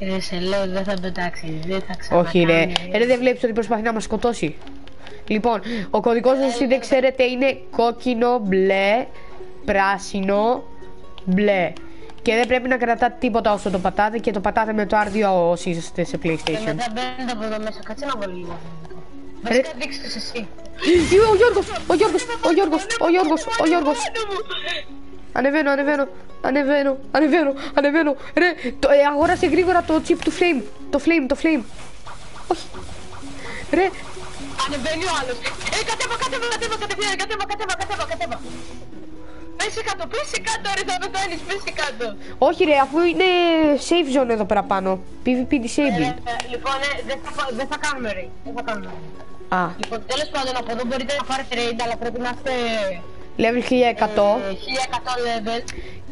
Ρε, σε λέω, δεν θα πετάξεις, δεν θα ξανακάνω. Όχι, ρε. Ρε, δεν βλέπεις ότι προσπαθεί να μας σκοτώσει. Λοιπόν, ο κωδικός σας όσοι δεν ξέρετε είναι κόκκινο, μπλε, πράσινο, μπλε. Και δεν πρέπει να κρατάτε τίποτα όσο το πατάτε και το πατάτε με το R2 όσοι είστε σε Και PlayStation. μετά μπαίνετε από εδώ μέσα, κάτσε να βάλω λίγο. Ρε. Βασικά δείξτε εσύ. Ο Γιώργος, ο Γιώργος, ο Γιώργος, ο Γιώργος, ο Γιώργος. Ανεβαίνω, ανεβαίνω, ανεβαίνω, ανεβαίνω, ανεβαίνω. Ρε, το, ε, αγόρασε γρήγορα το chip του flame. Το flame, το flame. Όχι. Ρε, Ανεβαίνει ο άλλος. Ε, κατέβα, κατέβα, κατέβα, κατευθείαν, κατέβα, κατέβα, κατέβα, κατέβα. Πέσει κάτω, πέσει κάτω, ρε, θα πεθάνεις, πέσει κάτω. όχι ρε, αφού είναι safe zone εδώ πέρα πάνω. PvP Ε, disabled. ε, λοιπόν, ε, δεν θα, φα- δεν θα κάνουμε raid, δεν θα κάνουμε raid. Α, Λοιπόν, τέλος πάντων, από εδώ μπορείτε να πάρετε raid, αλλά πρέπει να είστε level 1100. ε, 1100 level.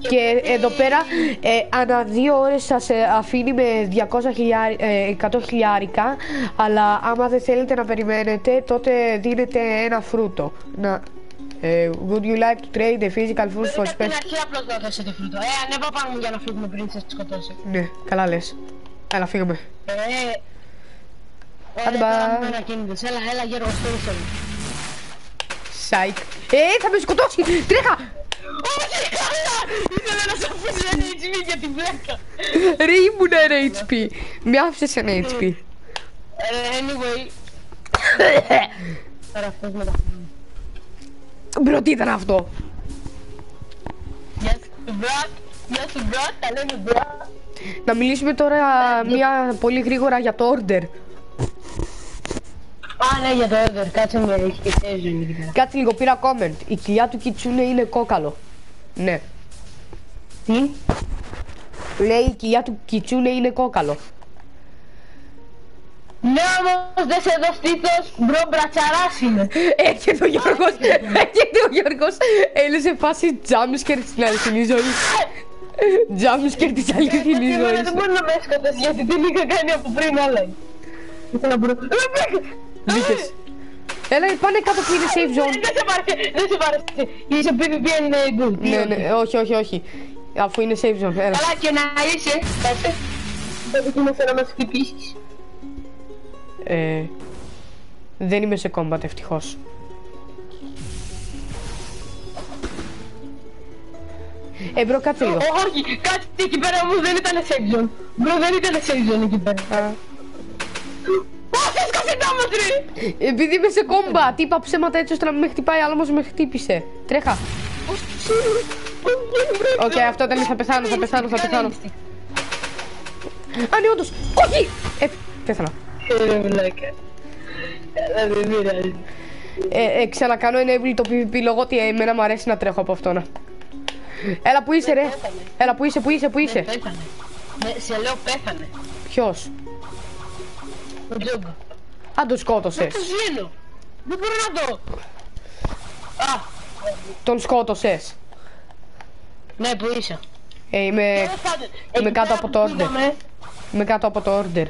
Και εδώ πέρα ε, ανά δύο ώρες σας ε, αφήνει με 200 χιλιάρι, ε, 100 χιλιάρικα αλλά άμα δεν θέλετε να περιμένετε τότε δίνετε ένα φρούτο. Να, ε, would you like to trade a physical food for Μπορείτε από την special... αρχή απλώς να δώσετε φρούτο. Ε, ανέβα πάνω μου για να φύγουμε πριν σας σκοτώσει. Ναι, καλά λες. Έλα φύγαμε. Ε, Άντε, Ωραία, bye. κάνουμε ανακοίνητες. Έλα, έλα, Γιώργο, στήριξε με. Σάικ. Ε, θα με σκοτώσει! Τρέχα! Όχι, καλά! Ήθελα να σου αφήσω ένα HP για την πλάκα. Ρε ήμουν ένα HP. Με άφησες ένα HP. Ε, anyway. <laughs> Τώρα αυτός με τα Μπρο, τι ήταν αυτό. Γεια σου, Μπρατ. Γεια σου, Μπρατ. Τα λέμε Μπρατ. Να μιλήσουμε τώρα μια πολύ γρήγορα για το order. Α, ναι, για το Ever. Κάτσε με, έχει και save zone εκεί πέρα. Κάτσε λίγο, πήρα comment. Η κοιλιά του Κιτσούνε είναι κόκαλο. Ναι. Τι; Λέει η κοιλιά του Κιτσούνε είναι κόκαλο. Ναι, όμως δεν σε δω στήθος. Μπρο, μπρατσαράς είναι. Έρχεται ο Γιώργος, έρχεται ο Γιώργος. Είναι σε φάση jumpscare στην αληθινή ζωή. Jumpscare της αληθινής Εμένα ζωής. δεν μπορεί να με σκοτώσει γιατί δεν είχα κάνει από πριν άλλα. Ήθελα μπρο. Μπήκες. Έλα, πάνε κάτω που είναι safe zone. Δεν σε πάρεσε, δεν σε πάρεσε. Είσαι PvP and uh, good. Ναι, ναι, όχι, όχι, όχι. Αφού είναι safe zone, έλα. Καλά και να είσαι. Κάτσε. Δεν δοκίμασε να μας χτυπήσεις. Ε, δεν είμαι σε combat, ευτυχώς. Ε, μπρο, κάτσε λίγο. Όχι, κάτσε εκεί πέρα όμως δεν ήταν safe zone. Bro, δεν ήταν safe zone εκεί πέρα. Α. Όχι, έσκασε τα μας ρε. Επειδή είμαι σε combat, είπα ψέματα έτσι ώστε να μην με χτυπάει, αλλά όμως με χτύπησε. Τρέχα. Οκ, αυτό ήταν, θα πεθάνω, θα πεθάνω, θα πεθάνω. Α, ναι, όντως. Όχι! Ε, πέθανα. Ε, βλάκα. Δεν με πειράζει. Ε, ε, ξανακάνω enable το PvP λόγω ότι εμένα μου αρέσει να τρέχω από αυτό να. Έλα που είσαι ρε. Έλα που είσαι, που είσαι, που είσαι. Πέθανε. Ναι, σε λέω πέθανε. Ποιος; Ο Τζόγκο. Αν το σκότωσες. Το σβήνω. Δεν μπορώ να δω. Α, Τον σκότωσες. ναι, που είσαι. Ε, είμαι, Τέλος πάντων, είμαι εκεί κάτω πέρα από που το order. πήγαμε, είμαι κάτω από το order.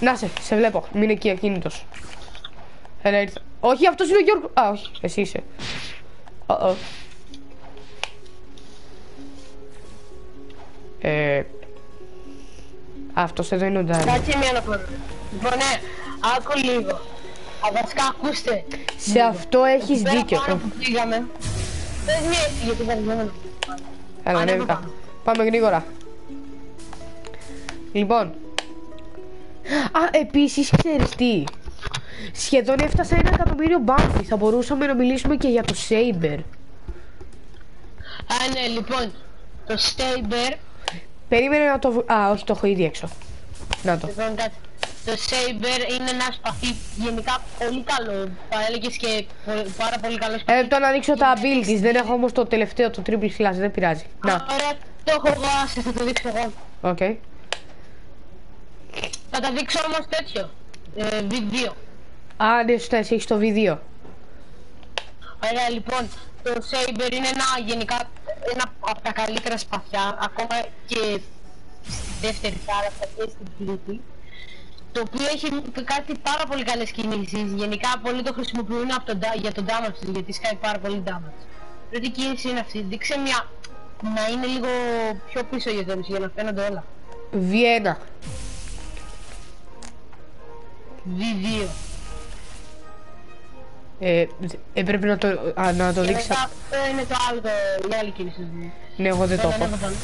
Να σε, σε βλέπω. Μην εκεί ακίνητος. Έλα ήρθα. Όχι, αυτός είναι ο Γιώργος. Α, όχι, εσύ είσαι. Uh -oh. Ε, αυτός εδώ είναι ο Ντάρι. Κάτσε μία να πω. Λοιπόν, ναι, άκου λίγο. Α, βασικά, ακούστε. Σε αυτό έχεις Πέρα δίκιο. πάνω που πήγαμε. Δεν είναι γιατί δεν είναι. Έλα, Ανέβα ανέβηκα. πάνω. Πάμε γρήγορα. Λοιπόν. Α, επίσης ξέρεις τι; Σχεδόν έφτασα ένα εκατομμύριο μπάμφι. Θα μπορούσαμε να μιλήσουμε και για το Saber. Α, ναι, λοιπόν, το Saber, Περίμενε να το... β- Α, όχι, το έχω ήδη έξω. Να το. λοιπόν, κάτσε. Το Saber είναι ένα σπαθί γενικά πολύ καλό. Θα έλεγες και πο- πάρα πολύ καλός σπαθί. Ε, το να ανοίξω τα abilities. Δεν έχω όμως το τελευταίο, το triple slash. Δεν πειράζει. Να, Ωραία, το έχω εγώ, άσε, θα το δείξω εγώ. οκ. Θα τα δείξω όμως τέτοιο. Ε, βίντεο. Α, ναι, σωστά, εσύ έχεις το βίντεο. Ωραία, λοιπόν, το Saber είναι ένα γενικά ένα από τα καλύτερα σπαθιά, ακόμα και στη δεύτερη θάλασσα και στην πλήτη. Το οποίο έχει κάτι πάρα πολύ καλές κινήσεις. Γενικά πολλοί το χρησιμοποιούν από τον, da- για τον damage του, γιατί σκάει πάρα πολύ damage. Η πρώτη κίνηση είναι αυτή. Δείξε μια να είναι λίγο πιο πίσω για τον για να φαίνονται όλα. Βιέννα. V2. Ε, ε, πρέπει να το, α, να το Και δείξεις. μετά αυτό είναι το άλλο, το, η άλλη κίνηση. του. Ναι, εγώ δεν το Έλα, έχω. ανέβα πάνω.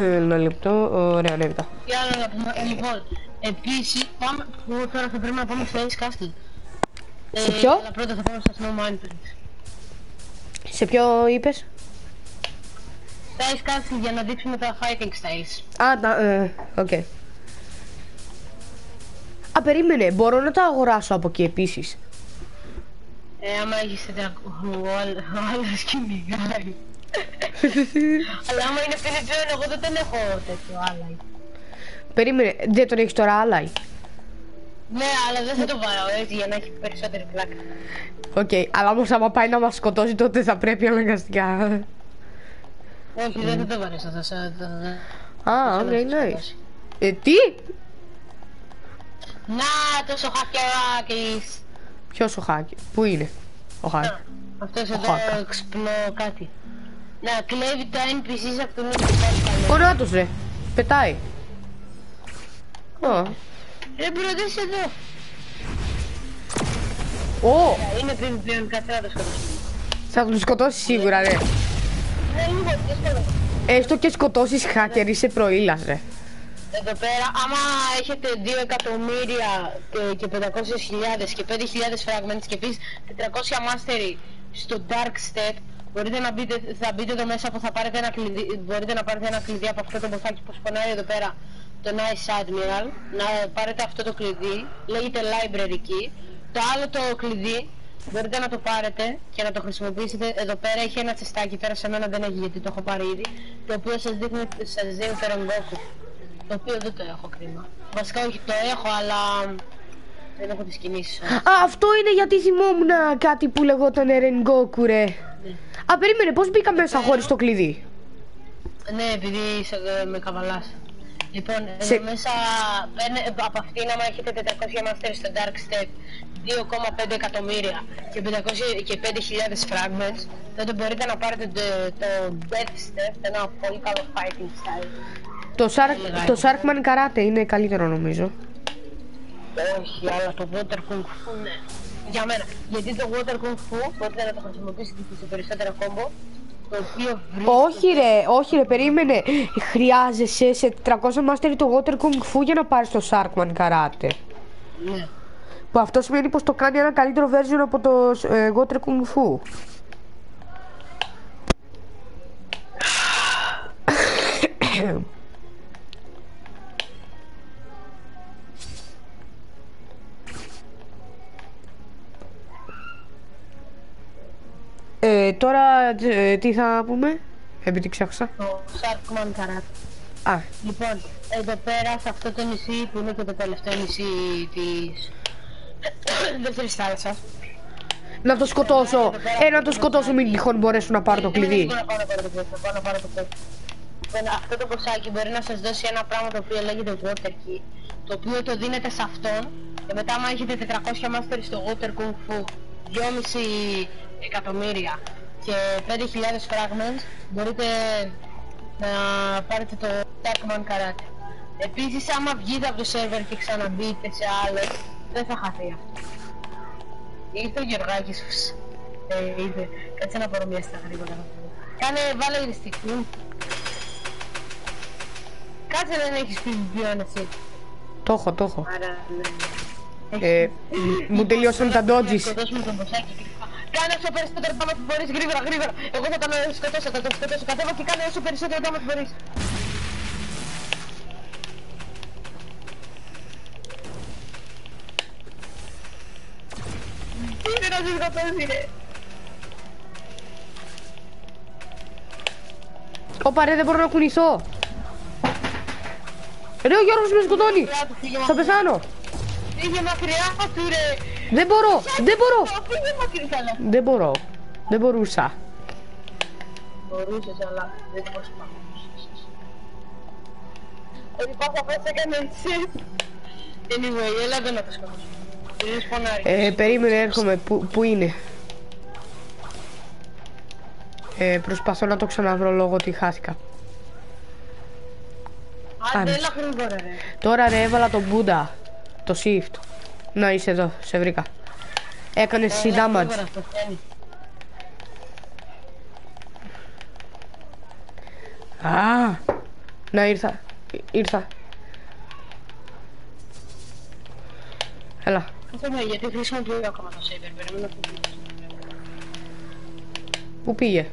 Ένα λεπτό. Ωραία, ανέβηκα. Τι άλλο να πούμε, ε, λοιπόν, επίσης, πάμε, που τώρα θα πρέπει να πάμε στο Ace Castle. Σε ποιο; Αλλά πρώτα θα πάμε στο Snow Mountain. Σε ποιο είπες; Στο Ice Castle για να δείξουμε τα fighting styles. Α, τα, ε, οκ. Α, περίμενε, μπορώ να τα αγοράσω από εκεί επίσης. Ε, άμα έχεις τέτοια, ο άλλο- ο άλλος κυνηγάει. Αλλά άμα είναι penetration, εγώ δεν τον έχω τέτοιο άλλο. περίμενε, δεν τον έχεις τώρα άλλα. Ναι, αλλά δεν θα το βάλω έτσι για να έχει περισσότερη πλάκα. Οκ, αλλά όμως άμα πάει να μας σκοτώσει τότε θα πρέπει αναγκαστικά. Όχι, δεν θα το βάλω, θα θα- θα- θα- Α, θα οκ, το nice. σκοτώσει. Ε, τι; Να, τόσο χακεράκης. Ποιος ο Χάκης, πού είναι ο Χάκης; Να, αυτός εδώ Χάκα. ξυπνώ κάτι. Να, κλέβει τα NPCs από τον ίδιο πάλι καλό. Ο Νάτος ρε, πετάει. Ω, Ρε bro, δες εδώ. Ω, Είναι πριν πλέον κάτι να το σκοτώσουμε. θα τον σκοτώσεις σίγουρα ρε. Ναι, λίγο, δύσκολο. Έστω και σκοτώσεις hacker είσαι προήλας ρε. Εδώ πέρα, άμα έχετε 2 εκατομμύρια και- και 500.000 και 5.000 fragments και επίσης 400 mastery στο Dark Step, μπορείτε να μπείτε, θα μπείτε εδώ μέσα που θα πάρετε ένα κλειδί, μπορείτε να πάρετε ένα κλειδί από αυτό το μποσάκι που σπονάει εδώ πέρα, το Nice Admiral, να πάρετε αυτό το κλειδί, λέγεται Library Key. Το άλλο το κλειδί μπορείτε να το πάρετε και να το χρησιμοποιήσετε. Εδώ πέρα έχει ένα τσεστάκι, πέρα σε μένα δεν έχει γιατί το έχω πάρει ήδη, το οποίο σας δείχνει, σας δίνει το Rengoku. Το οποίο δεν το έχω κρίμα. Βασικά όχι το έχω, αλλά δεν έχω τις κινήσεις. όμως. Α, αυτό είναι γιατί θυμόμουν κάτι που λεγόταν Rengoku ρε. Α, περίμενε, πώς μπήκα μέσα χωρίς το κλειδί; Ναι, επειδή είσαι ε, με καβαλάς. Λοιπόν, εδώ Σε- μέσα παίρνε, από αυτήν άμα έχετε 400 master στο Dark Step 2,5 εκατομμύρια και, 500, και 5.000 fragments τότε μπορείτε να πάρετε το, το Death Step, ένα πολύ καλό fighting style. Το, Shark, το Sharkman Karate είναι καλύτερο νομίζω. Όχι, αλλά το Water Kung Fu ναι. Για μένα. Γιατί το Water Kung Fu μπορείτε να το χρησιμοποιήσετε και σε περισσότερα κόμπο. Το οποίο βρίσκεται... Όχι ρε, όχι ρε, περίμενε. Χρειάζεσαι σε 300 master το Water Kung Fu για να πάρεις το Sharkman Karate. Ναι. Που αυτό σημαίνει πως το κάνει ένα καλύτερο version από το ε, Water Kung Fu. <coughs> <coughs> Ε, τώρα ε, τι θα πούμε, επειδή ξέχασα. Το Sharkman Karate. Α, Λοιπόν, εδώ πέρα σε αυτό το νησί που είναι και το τελευταίο νησί της δεύτερης θάλασσας. να το σκοτώσω. Ε, να το σκοτώσω, μην τυχόν μπορέσουν να πάρω το κλειδί. Δεν μπορώ να πάρω το κλειδί, θα πάω να πάρω το κλειδί. Λοιπόν, αυτό το κοσάκι μπορεί να σας δώσει ένα πράγμα το οποίο λέγεται Water Key, το οποίο το δίνετε σε αυτόν και μετά άμα έχετε 400 mastery στο Water Kung Fu, 2,5 εκατομμύρια και 5.000 fragments, μπορείτε να πάρετε το Darkman Karate. Επίσης άμα βγείτε από το server και ξαναμπείτε σε άλλες, δεν θα χαθεί αυτό. Ήρθε ο Γεωργάκης, φυσ. ε, ήρθε. Κάτσε να πάρω μια στα γρήγορα. Κάνε, βάλε εριστική. Κάτσε δεν έχεις πει βιβλίο εσύ. Το έχω, το έχω. Άρα, ναι. Ε, μου τελειώσαν τα Να dodges. Σκοτώσουμε τον μποσάκι κρυφά. Κάνε όσο περισσότερο πράγμα που μπορείς γρήγορα, γρήγορα. Εγώ θα τον ε, σκοτώσω, θα τον σκοτώσω. Κατέβα και κάνε όσο περισσότερο πράγμα που μπορείς. Είναι να σε σκοτώσει, ρε. Ωπα ρε, δεν μπορώ να κουνηθώ. Ρε, ο Γιώργος με σκοτώνει. Μακριά του, φύγε Θα μακριά. πεθάνω. Φύγε μακριά του, ρε. Δεν μπορώ, δεν μπορώ. Φύγε μακριά, καλά. Δεν μπορώ. Δεν μπορούσα. Μπορούσες, αλλά δεν προσπαθούσες. Όχι, πάσα πες έκανε έτσι. Anyway, έλα εδώ να το σκοτώσω. Είναι σπονάρι. Ε, περίμενε, έρχομαι. Πού, πού είναι; Ε, προσπαθώ να το ξαναβρω λόγω ότι χάθηκα. Άντε, άντε. έλα γρήγορα, ρε. Τώρα ρε έβαλα τον Buddha. Το shift. Να είσαι εδώ, σε βρήκα. Έκανες εσύ Έλα damage. γρήγορα, στο χέρι. Α, να ήρθα. Ή- Ήρθα. Έλα. Κάτσε με, γιατί χρησιμοποιώ ακόμα το saber, περιμένω να το Πού πήγε;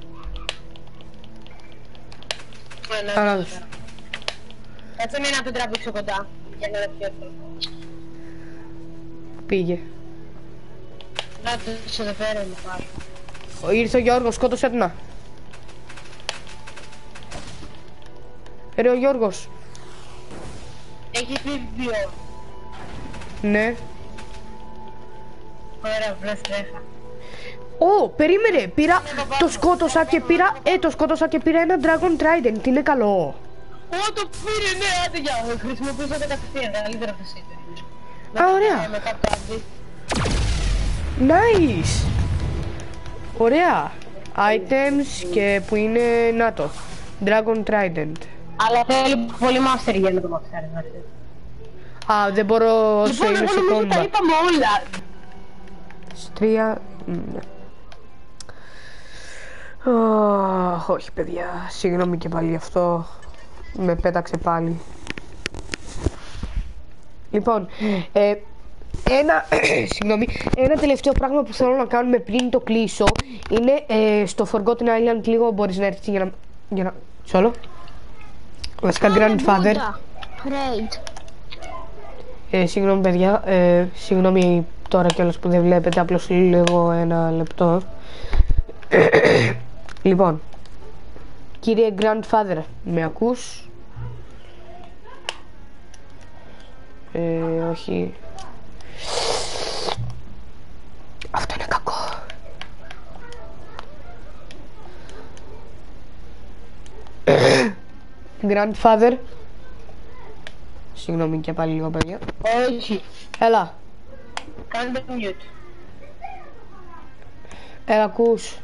Ένα, Καλά, εδώ δες. πέρα. Κάτσε με να τον τραβήξω κοντά, για να είναι πιο εύκολο. Πού πήγε. Να το σε εδώ πέρα είναι πάλι. Ο, ήρθε ο Γιώργος, σκότωσε τον. να. Ρε ο Γιώργος. Έχεις πει βιβλίο. Ναι. Ωραία, βρες τρέχα. Ω, περίμενε. Πήρα, το σκότωσα και πήρα, ε, το σκότωσα και πήρα ένα Dragon Trident. Είναι καλό. Ω, το πήρε, ναι, άντε για. Χρησιμοποιούσα το κατευθείαν, καλύτερα από το saber. Α, ωραία. Μετά από το αντί. Nice. Ωραία. Items και που είναι, να το. Dragon Trident. Αλλά θέλει πολύ master για να το μαθαίνεις, να ξέρεις. Α, δεν μπορώ όσο Λοιπόν, είμαι εγώ σε νομίζω τα κόμμα. είπαμε όλα. Τρία. ναι. Αχ, όχι παιδιά, συγγνώμη και πάλι γι' αυτό. Με πέταξε πάλι. Λοιπόν, ε, ένα, <coughs> συγγνώμη, ένα τελευταίο πράγμα που θέλω να κάνουμε πριν το κλείσω είναι ε, στο Forgotten Island λίγο μπορείς να έρθεις για να... Για να... Σόλο. Βασικά Grandfather. Great. Ε, συγγνώμη παιδιά, ε, συγγνώμη τώρα κιόλας που δεν βλέπετε, απλώς λίγο ένα λεπτό. <coughs> λοιπόν, κύριε Grandfather, με ακούς; Όχι. Αυτό είναι κακό. Grandfather. Συγγνώμη και πάλι λίγο παιδιά. Όχι. Έλα, Κάντε mute. έλα ακούς.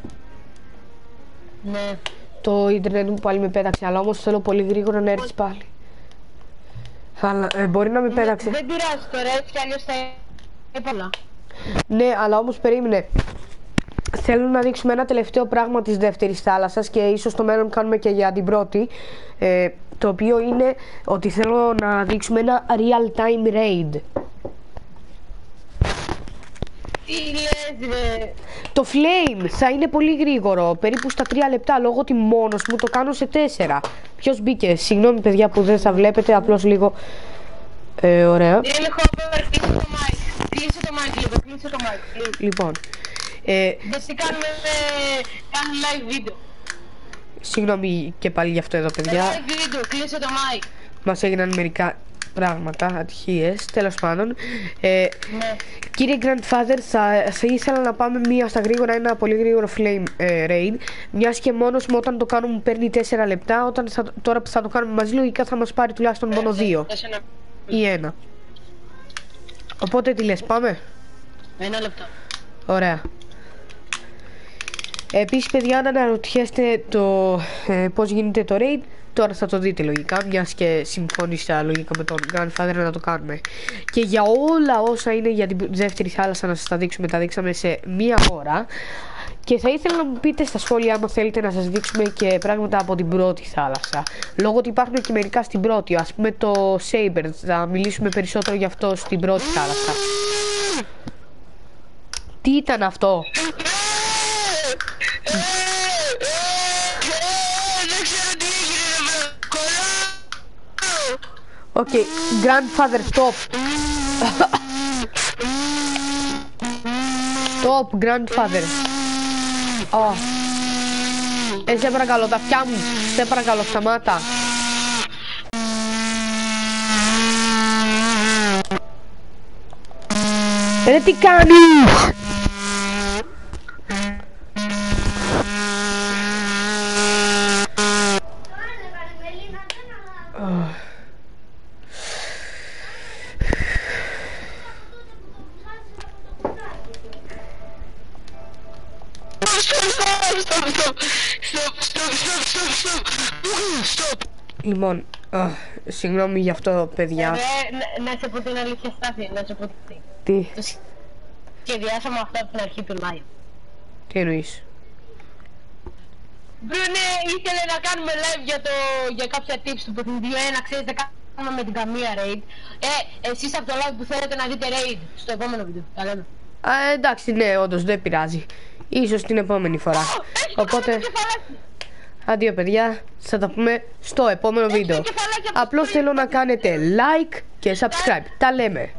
Ναι. Το ίντερνετ μου πάλι με πέταξε, αλλά όμως θέλω πολύ γρήγορα να έρθεις πάλι. Αλλά, ε, μπορεί να με πέταξε. Δεν πειράζει τώρα, έτσι κι αλλιώς θα είπα όλα. Ναι, αλλά όμως περίμενε. Θέλω να δείξουμε ένα τελευταίο πράγμα της δεύτερης θάλασσας και ίσως στο μέλλον κάνουμε και για την πρώτη. Ε, το οποίο είναι ότι θέλω να δείξουμε ένα real time raid. Τι λες ρε; Το flame θα είναι πολύ γρήγορο, περίπου στα 3 λεπτά, λόγω ότι μόνος μου το κάνω σε 4. Ποιος μπήκε, συγγνώμη παιδιά που δεν θα βλέπετε, απλώς λίγο... Ε, ωραία. Είναι Χόμπερ, κλείσε το mic. Κλείσε το mic λίγο, κλείσε το mic. κλείσε. Λοιπόν, Ε, Γιατί κάνουμε, ε, κάνουμε live βίντεο. συγγνώμη και πάλι γι' αυτό εδώ, παιδιά. Live βίντεο, κλείσε το mic. Μας έγιναν μερικά πράγματα, ατυχίες, τέλος πάντων. Ε, Ναι. Κύριε Grandfather, θα, θα ήθελα να πάμε μία στα γρήγορα, ένα πολύ γρήγορο flame ε, raid. Μιας και μόνος μου όταν το κάνουμε μου παίρνει 4 λεπτά. Όταν θα, τώρα που θα το κάνουμε μαζί, λογικά θα μας πάρει τουλάχιστον μόνο 2 Δώσε ένα, ή ένα. Οπότε τι λες, πάμε; ένα λεπτό. Ωραία. Επίσης παιδιά αν αναρωτιέστε το ε, πώς γίνεται το raid Τώρα θα το δείτε λογικά μιας και συμφώνησα λογικά με τον Grandfather να το κάνουμε. Και για όλα όσα είναι για την δεύτερη θάλασσα να σας τα δείξουμε Τα δείξαμε σε μία ώρα. Και θα ήθελα να μου πείτε στα σχόλια άμα θέλετε να σας δείξουμε και πράγματα από την πρώτη θάλασσα. Λόγω ότι υπάρχουν και μερικά στην πρώτη Ας πούμε το Saber, θα μιλήσουμε περισσότερο γι' αυτό στην πρώτη θάλασσα. Τι ήταν αυτό; Bro. OK, grandfather stop. Stop, grandfather. Oh. Ε, σε παρακαλώ, τα αυτιά μου. Σε παρακαλώ, σταμάτα. Ρε τι κάνεις! Λοιπόν, αχ, συγγνώμη γι' αυτό, παιδιά. Ρε, να- να σε πω την αλήθεια στάθη, να σε πω τι. Τι, Το σχεδιάσαμε αυτό από την αρχή του live. τι εννοείς; Μπρουνε, ήθελε να κάνουμε live για, το, για κάποια tips του παιχνιδιού, ε, να ξέρετε κάνουμε με την καμία raid. Ε, εσείς από το live που θέλετε να δείτε raid στο επόμενο βίντεο, τα λέμε. Α, εντάξει, ναι, όντως δεν πειράζει. Ίσως την επόμενη φορά. Έχει Οπότε, το κεφαλάκι. Αντίο παιδιά, θα τα πούμε στο επόμενο βίντεο. κεφαλάκι από το Απλώς θέλω να κάνετε like και subscribe. Τα λέμε.